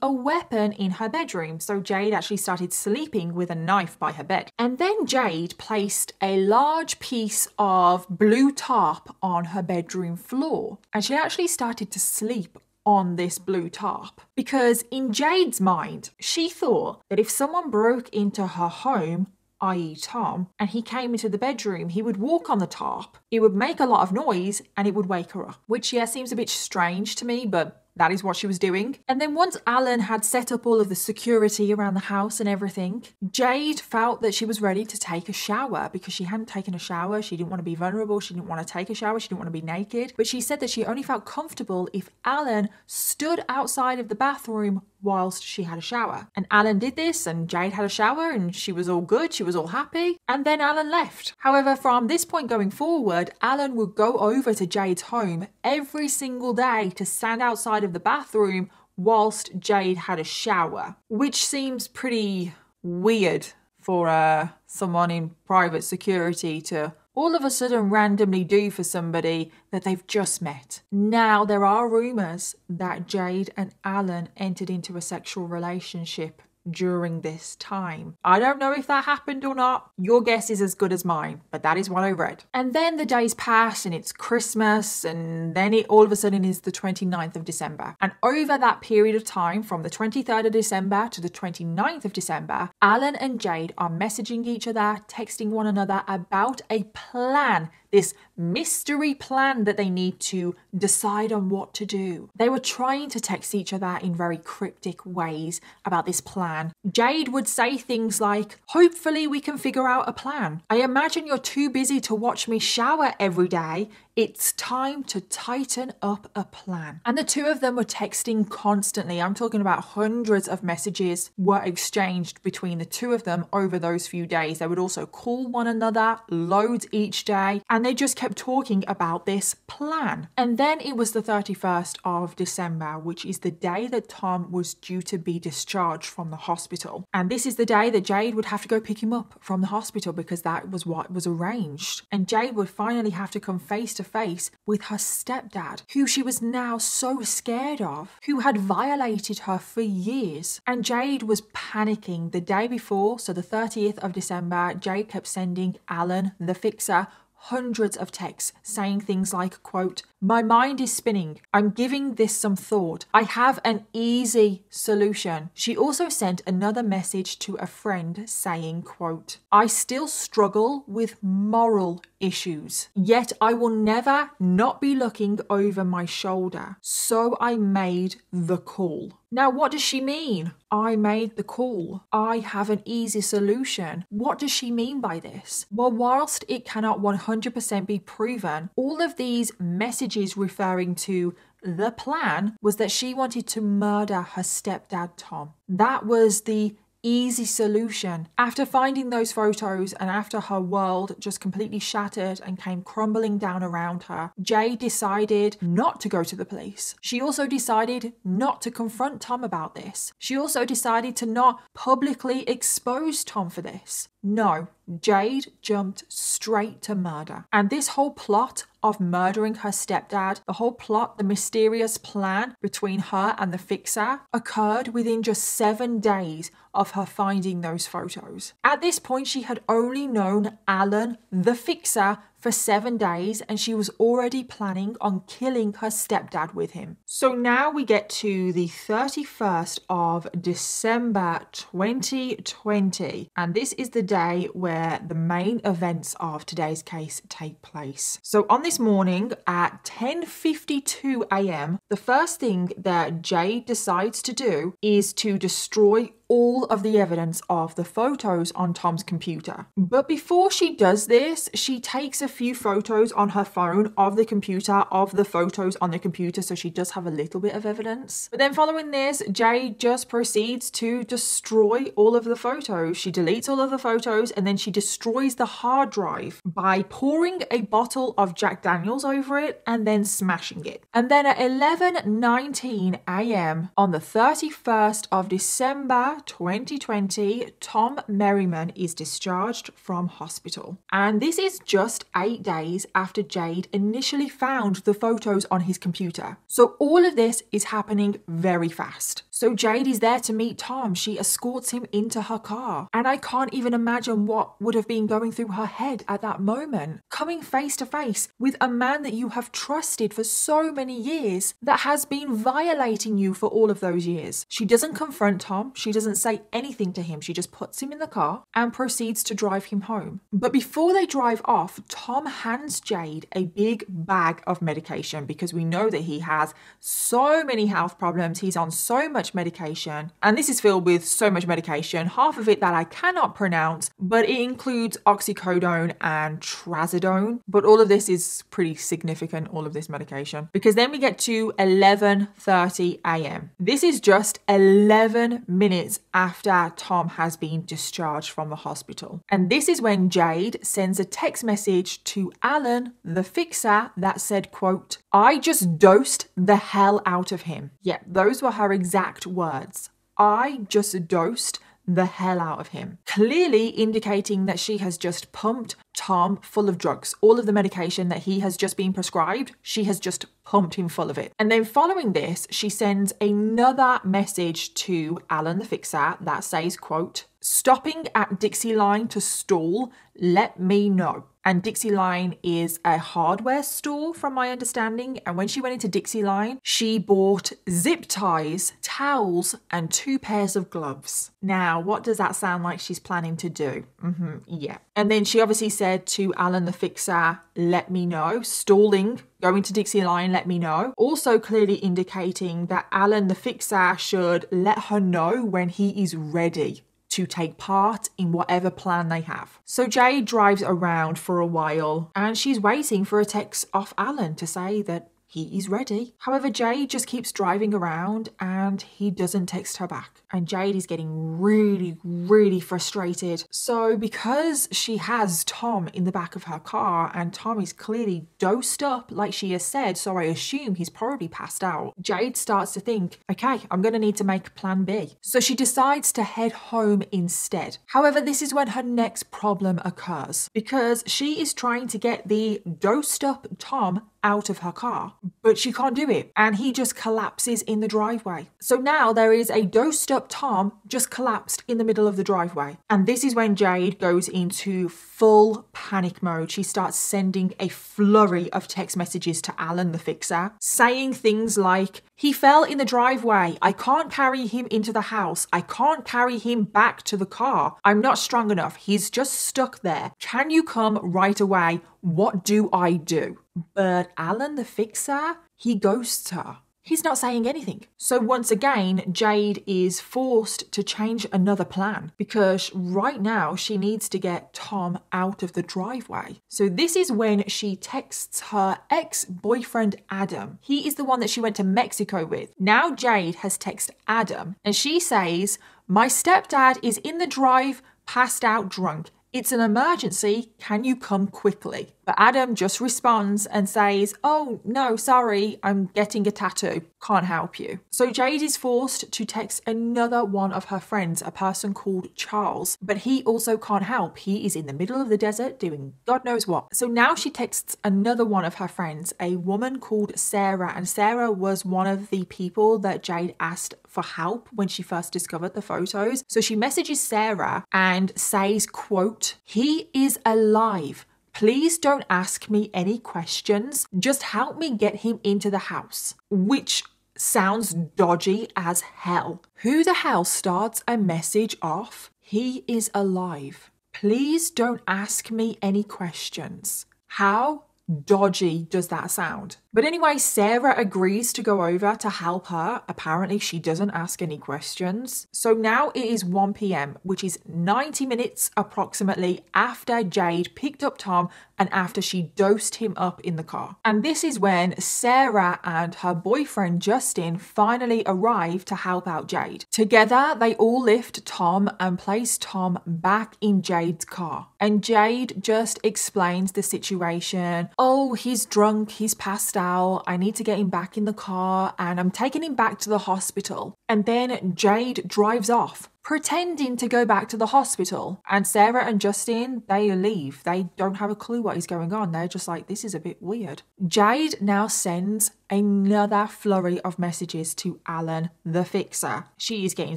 a weapon in her bedroom, so Jade actually started sleeping with a knife by her bed. And then Jade placed a large piece of blue tarp on her bedroom floor, and she actually started to sleep on this blue tarp. Because in Jade's mind, she thought that if someone broke into her home, i.e., Tom, and he came into the bedroom, he would walk on the top, it would make a lot of noise, and it would wake her up. Which, yeah, seems a bit strange to me, but that is what she was doing. And then once Alan had set up all of the security around the house and everything, Jade felt that she was ready to take a shower because she hadn't taken a shower. She didn't want to be vulnerable. She didn't want to take a shower. She didn't want to be naked. But she said that she only felt comfortable if Alan stood outside of the bathroom whilst she had a shower. And Alan did this, and Jade had a shower, and she was all good, she was all happy, and then Alan left. However, from this point going forward, Alan would go over to Jade's home every single day to stand outside of the bathroom whilst Jade had a shower, which seems pretty weird for uh, someone in private security to all of a sudden randomly do for somebody that they've just met. Now, there are rumours that Jade and Alan entered into a sexual relationship during this time. I don't know if that happened or not. Your guess is as good as mine, but that is what I read. And then the days pass and it's Christmas, and then it all of a sudden is the 29th of December. And over that period of time, from the 23rd of December to the 29th of December, Alan and Jade are messaging each other, texting one another about a plan this mystery plan that they need to decide on what to do. They were trying to text each other in very cryptic ways about this plan. Jade would say things like, Hopefully, we can figure out a plan. I imagine you're too busy to watch me shower every day. It's time to tighten up a plan. And the two of them were texting constantly. I'm talking about hundreds of messages were exchanged between the two of them over those few days. They would also call one another loads each day, and they just kept talking about this plan. And then it was the 31st of December, which is the day that Tom was due to be discharged from the hospital. And this is the day that Jade would have to go pick him up from the hospital because that was what was arranged. And Jade would finally have to come face to to face with her stepdad, who she was now so scared of, who had violated her for years. And Jade was panicking the day before, so the 30th of December, Jade kept sending Alan, the fixer, hundreds of texts saying things like quote my mind is spinning. I'm giving this some thought. I have an easy solution. She also sent another message to a friend saying quote i still struggle with moral issues yet i will never not be looking over my shoulder. So i made the call now, what does she mean? I made the call. I have an easy solution. What does she mean by this? Well, whilst it cannot 100% be proven, all of these messages referring to the plan was that she wanted to murder her stepdad, Tom. That was the easy solution. After finding those photos and after her world just completely shattered and came crumbling down around her, Jade decided not to go to the police. She also decided not to confront Tom about this. She also decided to not publicly expose Tom for this. No, Jade jumped straight to murder. And this whole plot of murdering her stepdad, the whole plot, the mysterious plan between her and the fixer, occurred within just seven days of her finding those photos. At this point, she had only known Alan, the fixer, for seven days and she was already planning on killing her stepdad with him. So now we get to the 31st of December 2020, and this is the day where the main events of today's case take place. So on this morning at 10:52 a.m., the first thing that Jade decides to do is to destroy all of the evidence of the photos on Tom's computer. But before she does this, she takes a few photos on her phone of the computer, of the photos on the computer, so she does have a little bit of evidence. But then following this, Jade just proceeds to destroy all of the photos. She deletes all of the photos and then she destroys the hard drive by pouring a bottle of Jack Daniels over it and then smashing it. And then at 11:19 a.m. on the 31st of December 2020, Tom Merriman is discharged from hospital. And this is just eight days after Jade initially found the photos on his computer. So all of this is happening very fast. So Jade is there to meet Tom. She escorts him into her car. And I can't even imagine what would have been going through her head at that moment. Coming face to face with a man that you have trusted for so many years that has been violating you for all of those years. She doesn't confront Tom. She doesn't doesn't say anything to him. She just puts him in the car and proceeds to drive him home. But before they drive off, Tom hands Jade a big bag of medication because we know that he has so many health problems. He's on so much medication, and this is filled with so much medication, half of it that I cannot pronounce, but it includes oxycodone and trazodone. But all of this is pretty significant, all of this medication, because then we get to 11:30 a.m. This is just 11 minutes after Tom has been discharged from the hospital. And this is when Jade sends a text message to Alan, the fixer, that said, quote, I just dosed the hell out of him. Yeah, those were her exact words. I just dosed the hell out of him, clearly indicating that she has just pumped Tom full of drugs. All of the medication that he has just been prescribed, she has just pumped him full of it. And then following this, she sends another message to Alan the fixer that says, quote, stopping at Dixie Line to stall, let me know. And Dixie Line is a hardware store, from my understanding. And when she went into Dixie Line, she bought zip ties, towels, and two pairs of gloves. Now, what does that sound like she's planning to do? Mm-hmm, yeah. And then she obviously said to Alan the fixer, let me know. Stalling, going to Dixie Line, let me know. Also, clearly indicating that Alan the fixer should let her know when he is ready to take part in whatever plan they have. So Jade drives around for a while and she's waiting for a text off Alan to say that he is ready. However, Jade just keeps driving around and he doesn't text her back. And Jade is getting really, really frustrated. So, because she has Tom in the back of her car and Tom is clearly dosed up, like she has said, so I assume he's probably passed out, Jade starts to think, okay, I'm to need to make plan B. So, she decides to head home instead. However, this is when her next problem occurs because she is trying to get the dosed up Tom out of her car, but she can't do it. And he just collapses in the driveway. So now there is a dosed up Tom just collapsed in the middle of the driveway. And this is when Jade goes into full panic mode. She starts sending a flurry of text messages to Alan, the fixer, saying things like, he fell in the driveway. I can't carry him into the house. I can't carry him back to the car. I'm not strong enough. He's just stuck there. Can you come right away? What do I do? But Alan the fixer, he ghosts her. He's not saying anything. So once again, Jade is forced to change another plan because right now she needs to get Tom out of the driveway. So this is when she texts her ex-boyfriend Adam. He is the one that she went to Mexico with. Now Jade has texted Adam and she says, "My stepdad is in the drive, passed out drunk. It's an emergency. Can you come quickly?" But Adam just responds and says, Oh, no, sorry, I'm getting a tattoo. Can't help you. So Jade is forced to text another one of her friends, a person called Charles, but he also can't help. He is in the middle of the desert doing God knows what. So now she texts another one of her friends, a woman called Sarah, and Sarah was one of the people that Jade asked for help when she first discovered the photos. So she messages Sarah and says, quote, he is alive. Please don't ask me any questions. Just help me get him into the house. Which sounds dodgy as hell. Who the hell starts a message off? He is alive. Please don't ask me any questions. How dodgy does that sound? But anyway, Sarah agrees to go over to help her. Apparently, she doesn't ask any questions. So now it is 1 pm, which is 90 minutes approximately after Jade picked up Tom and after she dosed him up in the car. And this is when Sarah and her boyfriend Justin finally arrive to help out Jade. Together, they all lift Tom and place Tom back in Jade's car. And Jade just explains the situation. Oh, he's drunk, he's passed out out. I need to get him back in the car and I'm taking him back to the hospital. And then Jade drives off, pretending to go back to the hospital. And Sarah and Justin, they leave. They don't have a clue what is going on. They're just like, this is a bit weird. Jade now sends another flurry of messages to Alan, the fixer. She is getting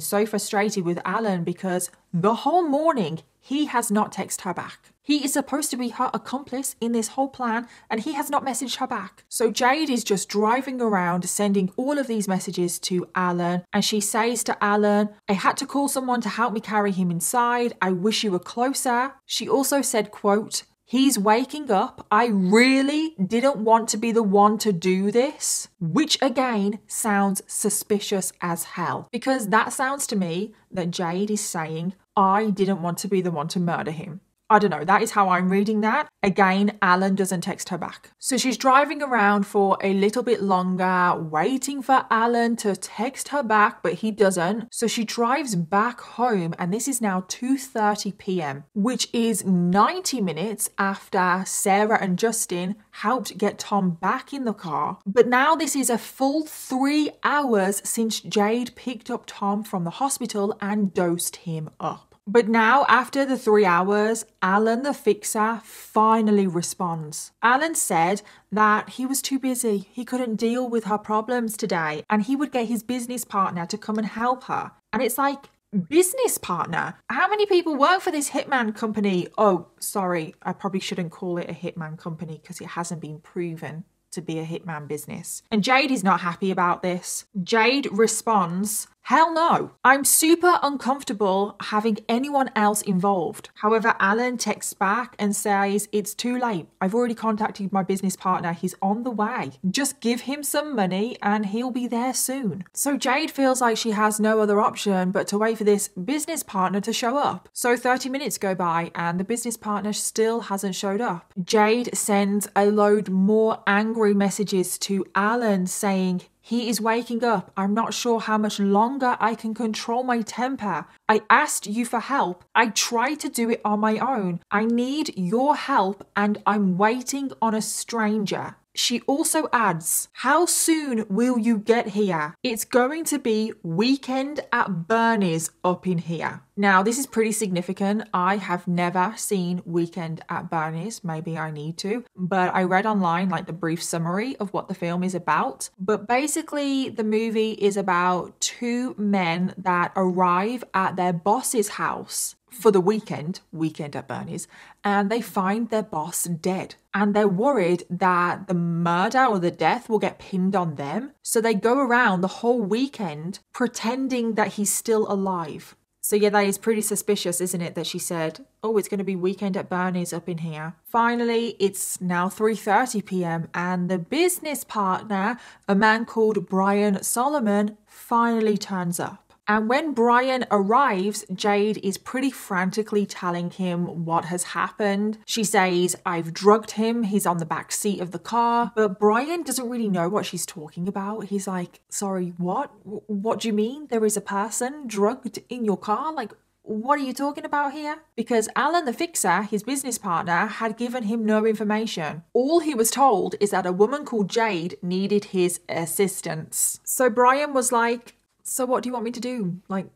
so frustrated with Alan because the whole morning he has not texted her back. He is supposed to be her accomplice in this whole plan, and he has not messaged her back. So Jade is just driving around sending all of these messages to Alan, and she says to Alan, I had to call someone to help me carry him inside. I wish you were closer. She also said, quote, He's waking up. I really didn't want to be the one to do this, which again sounds suspicious as hell. Because that sounds to me that Jade is saying, I didn't want to be the one to murder him. I don't know, that is how I'm reading that. Again, Alan doesn't text her back. So she's driving around for a little bit longer, waiting for Alan to text her back, but he doesn't. So she drives back home and this is now 2:30 p.m., which is 90 minutes after Sarah and Justin helped get Tom back in the car. But now this is a full 3 hours since Jade picked up Tom from the hospital and dosed him up. But now, after the three hours, Alan the fixer finally responds. Alan said that he was too busy. He couldn't deal with her problems today, and he would get his business partner to come and help her. And it's like, business partner? How many people work for this hitman company? Oh, sorry, I probably shouldn't call it a hitman company because it hasn't been proven to be a hitman business. And Jade is not happy about this. Jade responds, Hell no. I'm super uncomfortable having anyone else involved. However, Alan texts back and says, It's too late. I've already contacted my business partner. He's on the way. Just give him some money and he'll be there soon. So Jade feels like she has no other option but to wait for this business partner to show up. So 30 minutes go by and the business partner still hasn't showed up. Jade sends a load more angry messages to Alan saying, he is waking up. I'm not sure how much longer I can control my temper. I asked you for help. I tried to do it on my own. I need your help and I'm waiting on a stranger. She also adds, How soon will you get here? It's going to be weekend at Bernie's up in here. Now, this is pretty significant. I have never seen Weekend at Bernie's. Maybe I need to. But I read online like the brief summary of what the film is about. But basically, the movie is about two men that arrive at their boss's house for the weekend, weekend at Bernie's, and they find their boss dead. And they're worried that the murder or the death will get pinned on them. So they go around the whole weekend pretending that he's still alive. So yeah, that is pretty suspicious, isn't it? That she said, "Oh, it's going to be weekend at Bernie's up in here." Finally, it's now 3:30 p.m. and the business partner, a man called Brian Solomon, finally turns up. And when Brian arrives, Jade is pretty frantically telling him what has happened. She says, I've drugged him, he's on the back seat of the car. But Brian doesn't really know what she's talking about. He's like, Sorry, what? What do you mean? There is a person drugged in your car? Like, what are you talking about here? Because Alan the fixer, his business partner, had given him no information. All he was told is that a woman called Jade needed his assistance. So Brian was like, so what do you want me to do? Like,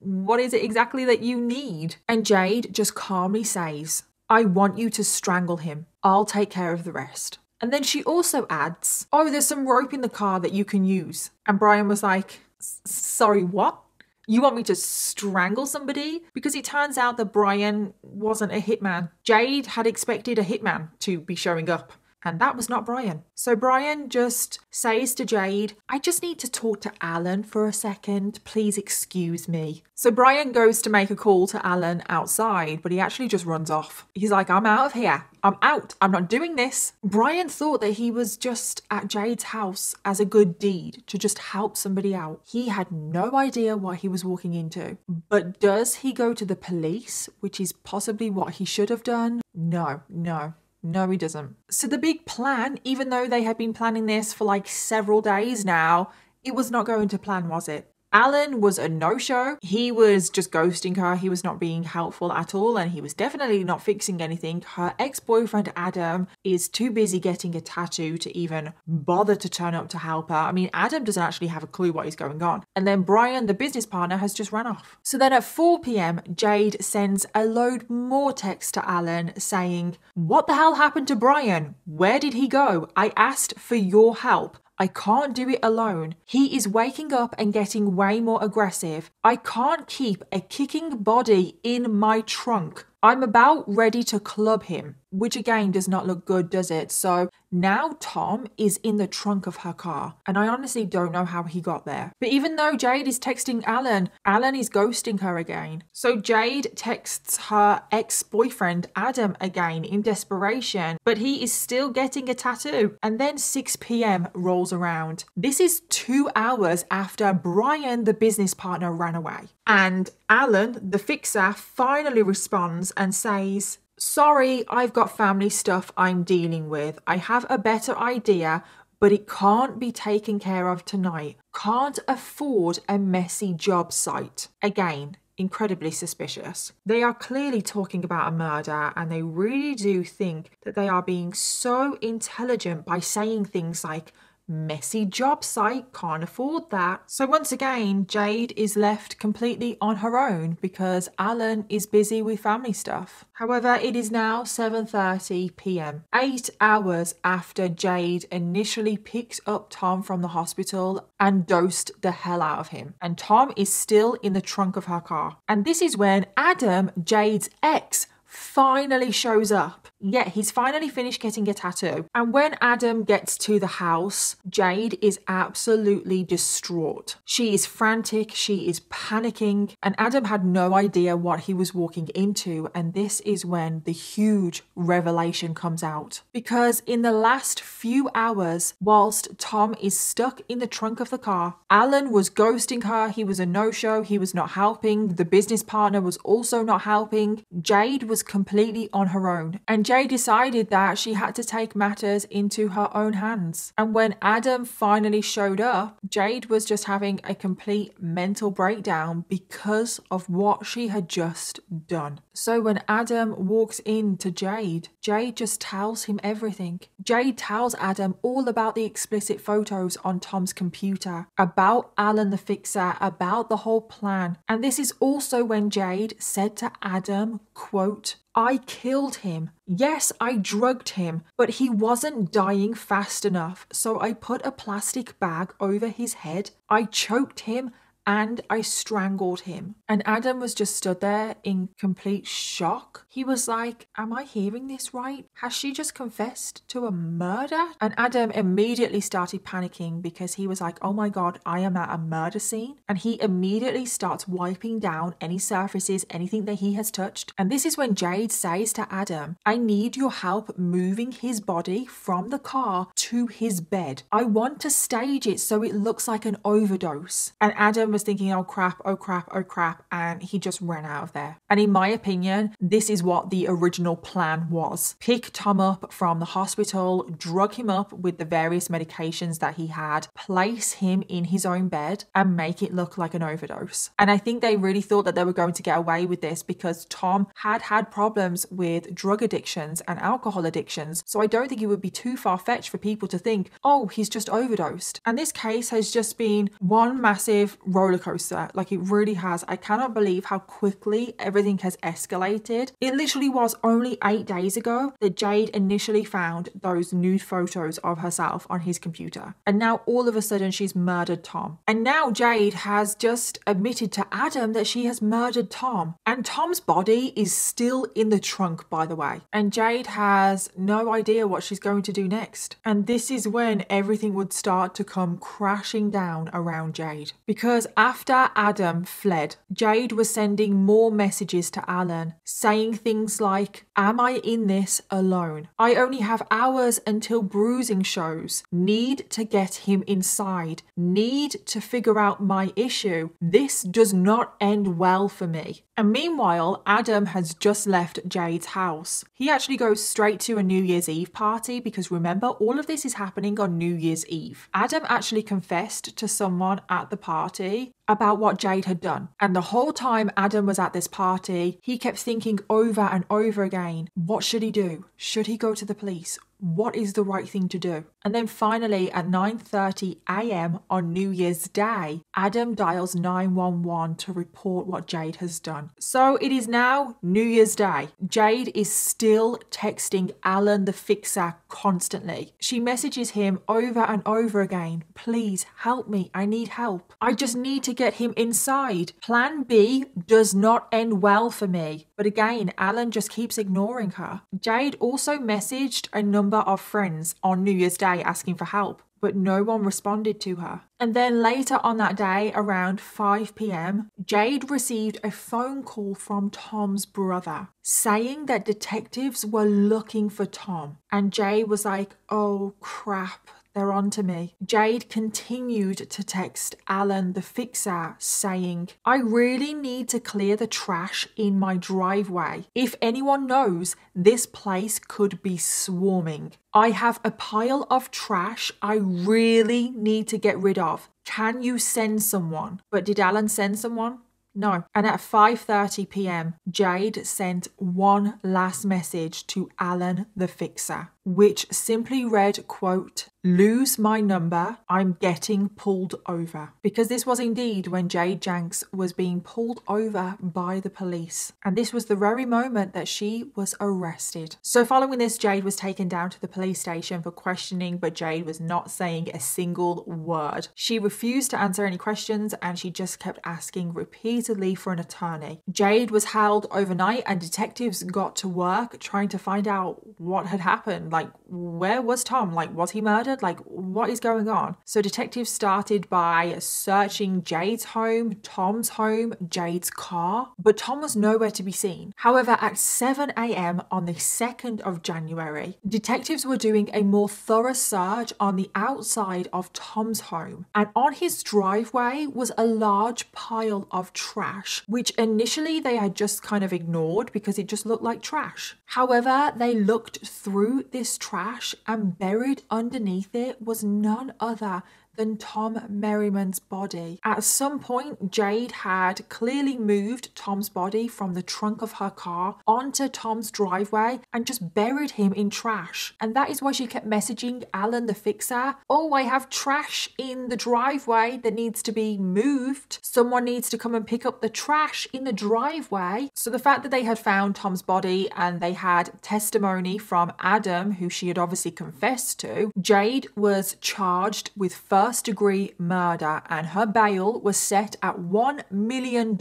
what is it exactly that you need? And Jade just calmly says, I want you to strangle him. I'll take care of the rest. And then she also adds, Oh, there's some rope in the car that you can use. And Brian was like, Sorry, what? You want me to strangle somebody? Because it turns out that Brian wasn't a hitman. Jade had expected a hitman to be showing up. And that was not Brian. So Brian just says to Jade, I just need to talk to Alan for a second. Please excuse me. So Brian goes to make a call to Alan outside, but he actually just runs off. He's like, I'm out of here. I'm out. I'm not doing this. Brian thought that he was just at Jade's house as a good deed to just help somebody out. He had no idea what he was walking into. But does he go to the police, which is possibly what he should have done? No, no. No, he doesn't. So the big plan, even though they had been planning this for like several days now, it was not going to plan, was it? Alan was a no show. He was just ghosting her. He was not being helpful at all, and he was definitely not fixing anything. Her ex boyfriend, Adam, is too busy getting a tattoo to even bother to turn up to help her. I mean, Adam doesn't actually have a clue what is going on. And then Brian, the business partner, has just run off. So then at 4 pm, Jade sends a load more text to Alan saying, What the hell happened to Brian? Where did he go? I asked for your help. I can't do it alone. He is waking up and getting way more aggressive. I can't keep a kicking body in my trunk. I'm about ready to club him which again does not look good, does it? So now Tom is in the trunk of her car, and I honestly don't know how he got there. But even though Jade is texting Alan, Alan is ghosting her again. So Jade texts her ex boyfriend Adam again in desperation, but he is still getting a tattoo. And then 6 pm rolls around. This is two hours after Brian, the business partner, ran away. And Alan, the fixer, finally responds and says, Sorry, I've got family stuff I'm dealing with. I have a better idea, but it can't be taken care of tonight. Can't afford a messy job site. Again, incredibly suspicious. They are clearly talking about a murder and they really do think that they are being so intelligent by saying things like, messy job site, can't afford that. So once again, Jade is left completely on her own because Alan is busy with family stuff. However, it is now 7:30 p.m. 8 hours after Jade initially picked up Tom from the hospital and dosed the hell out of him. And Tom is still in the trunk of her car. And this is when Adam, Jade's ex, finally shows up. Yeah, he's finally finished getting a tattoo. And when Adam gets to the house, Jade is absolutely distraught. She is frantic, she is panicking, and Adam had no idea what he was walking into. And this is when the huge revelation comes out. Because in the last few hours, whilst Tom is stuck in the trunk of the car, Alan was ghosting her, he was a no show, he was not helping, the business partner was also not helping. Jade was completely on her own. And Jade decided that she had to take matters into her own hands. And when Adam finally showed up, Jade was just having a complete mental breakdown because of what she had just done. So when Adam walks in to Jade, Jade just tells him everything. Jade tells Adam all about the explicit photos on Tom's computer, about Alan the fixer, about the whole plan. And this is also when Jade said to Adam, quote, I killed him. Yes, I drugged him, but he wasn't dying fast enough, so I put a plastic bag over his head. I choked him and I strangled him. And Adam was just stood there in complete shock. He was like, Am I hearing this right? Has she just confessed to a murder? And Adam immediately started panicking because he was like, Oh my god, I am at a murder scene. And he immediately starts wiping down any surfaces, anything that he has touched. And this is when Jade says to Adam, I need your help moving his body from the car to his bed. I want to stage it so it looks like an overdose. And Adam was thinking, oh crap, oh crap, oh crap, and he just ran out of there. And in my opinion, this is what the original plan was pick Tom up from the hospital, drug him up with the various medications that he had, place him in his own bed, and make it look like an overdose. And I think they really thought that they were going to get away with this because Tom had had problems with drug addictions and alcohol addictions. So I don't think it would be too far fetched for people to think, oh, he's just overdosed. And this case has just been one massive roller coaster. Like it really has. I cannot believe how quickly everything has escalated. It literally was only eight days ago that Jade initially found those nude photos of herself on his computer. And now all of a sudden she's murdered Tom. And now Jade has just admitted to Adam that she has murdered Tom. And Tom's body is still in the trunk, by the way. And Jade has no idea what she's going to do next. And this is when everything would start to come crashing down around Jade. Because after Adam fled, Jade was sending more messages to Alan, saying things like, Am I in this alone? I only have hours until bruising shows. Need to get him inside. Need to figure out my issue. This does not end well for me. And meanwhile, Adam has just left Jade's house. He actually goes straight to a New Year's Eve party because remember, all of this is happening on New Year's Eve. Adam actually confessed to someone at the party about what Jade had done. And the whole time Adam was at this party, he kept thinking over and over again what should he do? Should he go to the police? What is the right thing to do and then finally at 9:30 a.m. on New Year's Day Adam dials 911 to report what Jade has done so it is now New Year's Day Jade is still texting Alan the fixer constantly she messages him over and over again please help me. I need help. I just need to get him inside. Plan B does not end well for me. But again, Alan just keeps ignoring her. Jade also messaged a number of friends on New Year's Day asking for help but no one responded to her. And then later on that day, around 5 pm, Jade received a phone call from Tom's brother saying that detectives were looking for Tom. And Jade was like, oh crap, they're on to me. Jade continued to text Alan the fixer saying, I really need to clear the trash in my driveway. If anyone knows, this place could be swarming. I have a pile of trash I really need to get rid of. Can you send someone? But did Alan send someone? No. And at 5:30 p.m., Jade sent one last message to Alan the fixer, which simply read, quote, lose my number, I'm getting pulled over. Because this was indeed when Jade Janks was being pulled over by the police. And this was the very moment that she was arrested. So, following this, Jade was taken down to the police station for questioning, but Jade was not saying a single word. She refused to answer any questions and she just kept asking repeatedly for an attorney. Jade was held overnight and detectives got to work trying to find out what had happened. Like, where was Tom? Like, was he murdered? Like, what is going on? So, detectives started by searching Jade's home, Tom's home, Jade's car, but Tom was nowhere to be seen. However, at 7 a.m. on the 2nd of January, detectives were doing a more thorough search on the outside of Tom's home, and on his driveway was a large pile of trash, which initially they had just kind of ignored because it just looked like trash. However, they looked through this trash and buried underneath it was none other than Tom Merriman's body. At some point, Jade had clearly moved Tom's body from the trunk of her car onto Tom's driveway and just buried him in trash. And that is why she kept messaging Alan the fixer Oh, I have trash in the driveway that needs to be moved. Someone needs to come and pick up the trash in the driveway. So the fact that they had found Tom's body and they had testimony from Adam, who she had obviously confessed to, Jade was charged with first first degree murder and her bail was set at $1 million.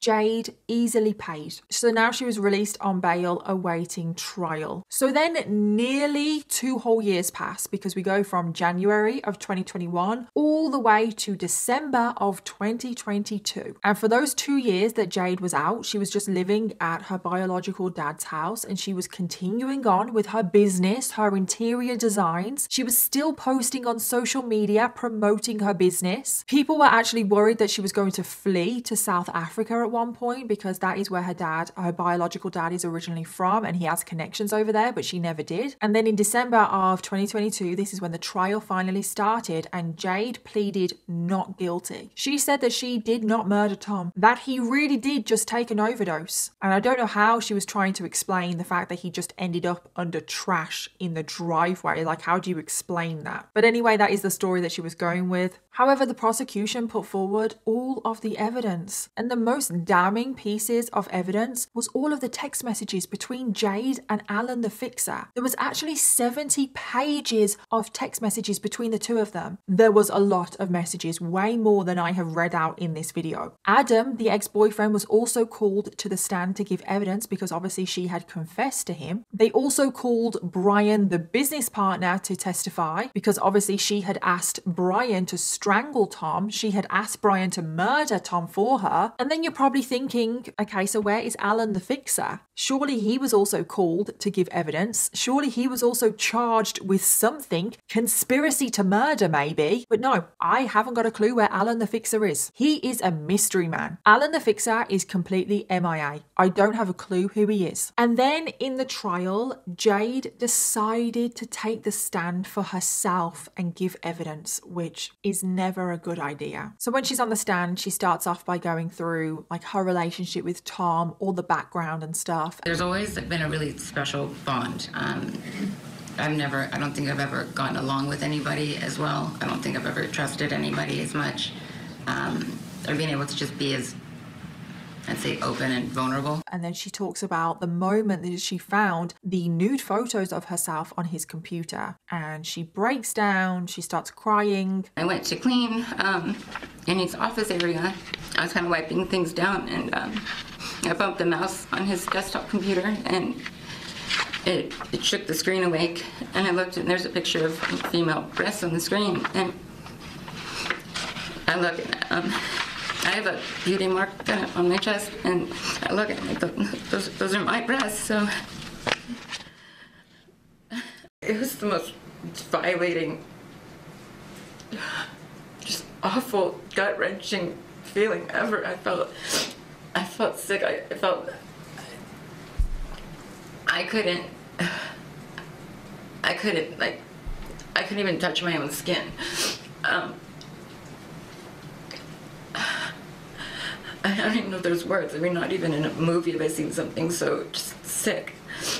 Jade easily paid. So now she was released on bail awaiting trial. So then nearly two whole years pass because we go from January of 2021 all the way to December of 2022. And for those two years that Jade was out, she was just living at her biological dad's house and she was continuing on with her business, her interior designs. She was still posting on social media promoting her business. People were actually worried that she was going to flee to South Africa at one point because that is where her dad, her biological dad, is originally from and he has connections over there, but she never did. And then in December of 2022, this is when the trial finally started and Jade pleaded not guilty. She said that she did not murder Tom, that he really did just take an overdose. And I don't know how she was trying to explain the fact that he just ended up under trash in the driveway. Like, how do you explain that? But anyway, that is the story that she was going with. However, the prosecution put forward all of the evidence, and the most damning pieces of evidence was all of the text messages between Jade and Alan the Fixer. There was actually 70 pages of text messages between the two of them. There was a lot of messages, way more than I have read out in this video. Adam, the ex boyfriend, was also called to the stand to give evidence because obviously she had confessed to him. They also called Brian, the business partner, to testify because obviously she had asked Brian to strangle Tom. She had asked Brian to murder Tom for her. And then you're probably thinking, okay, so where is Alan the fixer? Surely he was also called to give evidence. Surely he was also charged with something, conspiracy to murder, maybe. But no, I haven't got a clue where Alan the fixer is. He is a mystery man. Alan the fixer is completely MIA. I don't have a clue who he is. And then in the trial, Jade decided to take the stand for herself and give evidence, which is never a good idea. So when she's on the stand, she starts off by going through like her relationship with Tom, all the background and stuff. There's always been a really special bond. Um, I've never, I don't think I've ever gotten along with anybody as well. I don't think I've ever trusted anybody as much. Um, or being able to just be as I'd say open and vulnerable. And then she talks about the moment that she found the nude photos of herself on his computer. And she breaks down, she starts crying. I went to clean um, in his office area. I was kind of wiping things down and um, I bumped the mouse on his desktop computer and it, it shook the screen awake. And I looked and there's a picture of female breasts on the screen. And I look at um, I have a beauty mark on my chest, and I look at it, those, those are my breasts, so. It was the most violating, just awful, gut wrenching feeling ever. I felt, I felt sick. I, I felt, I couldn't, I couldn't, like, I couldn't even touch my own skin. Um, I don't even know there's words. I mean, not even in a movie have I seen something so just sick.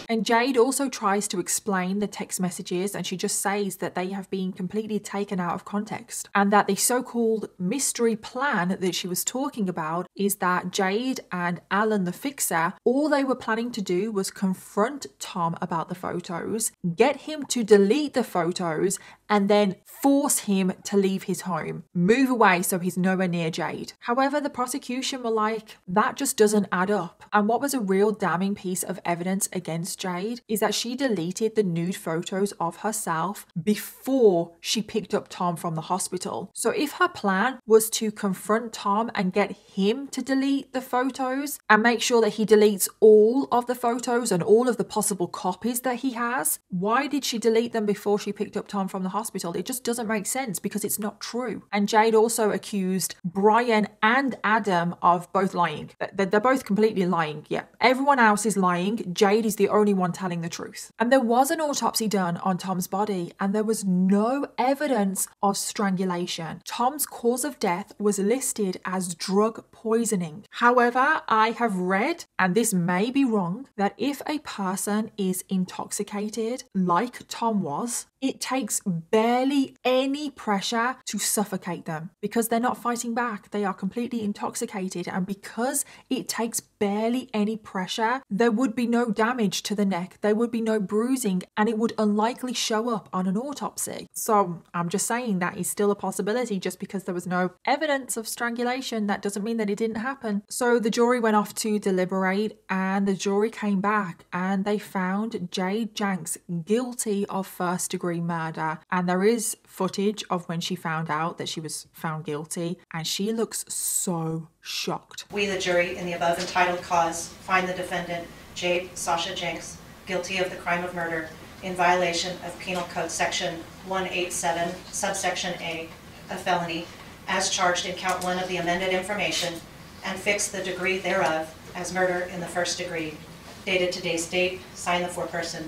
And Jade also tries to explain the text messages and she just says that they have been completely taken out of context and that the so called mystery plan that she was talking about is that Jade and Alan the fixer, all they were planning to do was confront Tom about the photos, get him to delete the photos, and then force him to leave his home, move away so he's nowhere near Jade. However, the prosecution were like, that just doesn't add up. And what was a real damning piece of evidence against Jade is that she deleted the nude photos of herself before she picked up Tom from the hospital. So if her plan was to confront Tom and get him to delete the photos and make sure that he deletes all of the photos and all of the possible copies that he has, why did she delete them before she picked up Tom from the hospital? It just doesn't make sense because it's not true. And Jade also accused Brian and Adam of both lying. They're both completely lying. Yeah. Everyone else is lying. Jade is the only one telling the truth. And there was an autopsy done on Tom's body, and there was no evidence of strangulation. Tom's cause of death was listed as drug poisoning. However, I have read, and this may be wrong, that if a person is intoxicated, like Tom was, it takes barely any pressure to suffocate them because they're not fighting back. They are completely intoxicated. And because it takes barely any pressure, there would be no damage to the neck, there would be no bruising, and it would unlikely show up on an autopsy. So I'm just saying that is still a possibility just because there was no evidence of strangulation. That doesn't mean that it didn't happen. So the jury went off to deliberate, and the jury came back and they found Jade Janks guilty of first degree murder. And there is footage of when she found out that she was found guilty, and she looks so shocked. We, the jury, in the above entitled cause, find the defendant, Jade Sasha Jenks, guilty of the crime of murder in violation of Penal Code Section 187, subsection A, a felony, as charged in count one of the amended information, and fix the degree thereof as murder in the first degree. Dated today's date, signed the foreperson,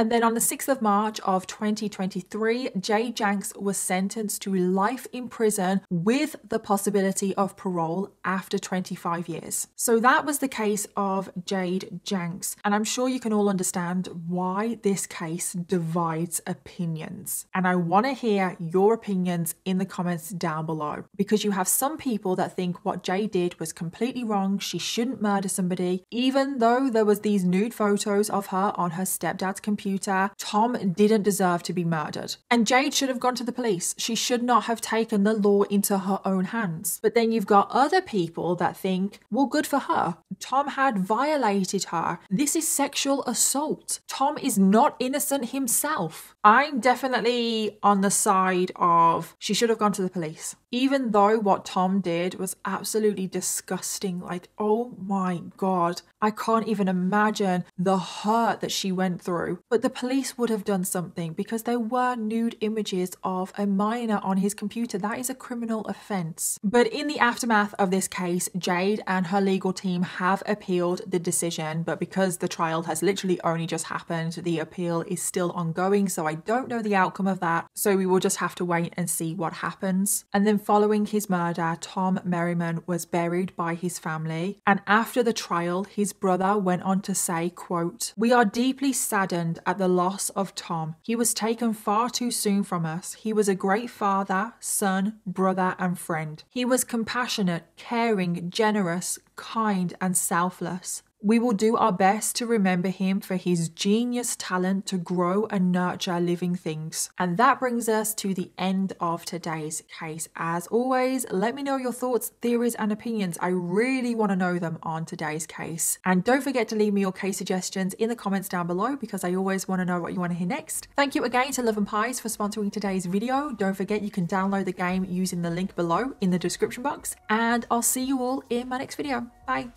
and then on the 6th of March of 2023, Jade Janks was sentenced to life in prison with the possibility of parole after 25 years. So that was the case of Jade Janks. And I'm sure you can all understand why this case divides opinions. And I want to hear your opinions in the comments down below because you have some people that think what Jade did was completely wrong. She shouldn't murder somebody, even though there was these nude photos of her on her stepdad's computer computer. Tom didn't deserve to be murdered. And Jade should have gone to the police. She should not have taken the law into her own hands. But then you've got other people that think, well, good for her. Tom had violated her. This is sexual assault. Tom is not innocent himself. I'm definitely on the side of she should have gone to the police. Even though what Tom did was absolutely disgusting, like, oh my God, I can't even imagine the hurt that she went through. But the police would have done something because there were nude images of a minor on his computer. That is a criminal offence. But in the aftermath of this case, Jade and her legal team have appealed the decision, but because the trial has literally only just happened, the appeal is still ongoing, so I don't know the outcome of that. So we will just have to wait and see what happens. And then following his murder, Tom Merriman was buried by his family. And after the trial, his brother went on to say, quote, We are deeply saddened at the loss of Tom. He was taken far too soon from us. He was a great father, son, brother, and friend. He was compassionate, caring, generous, kind, and selfless. We will do our best to remember him for his genius talent to grow and nurture living things. And that brings us to the end of today's case. As always, let me know your thoughts, theories, and opinions. I really want to know them on today's case. And don't forget to leave me your case suggestions in the comments down below because I always want to know what you want to hear next. Thank you again to Love and Pies for sponsoring today's video. Don't forget you can download the game using the link below in the description box. And I'll see you all in my next video. Bye.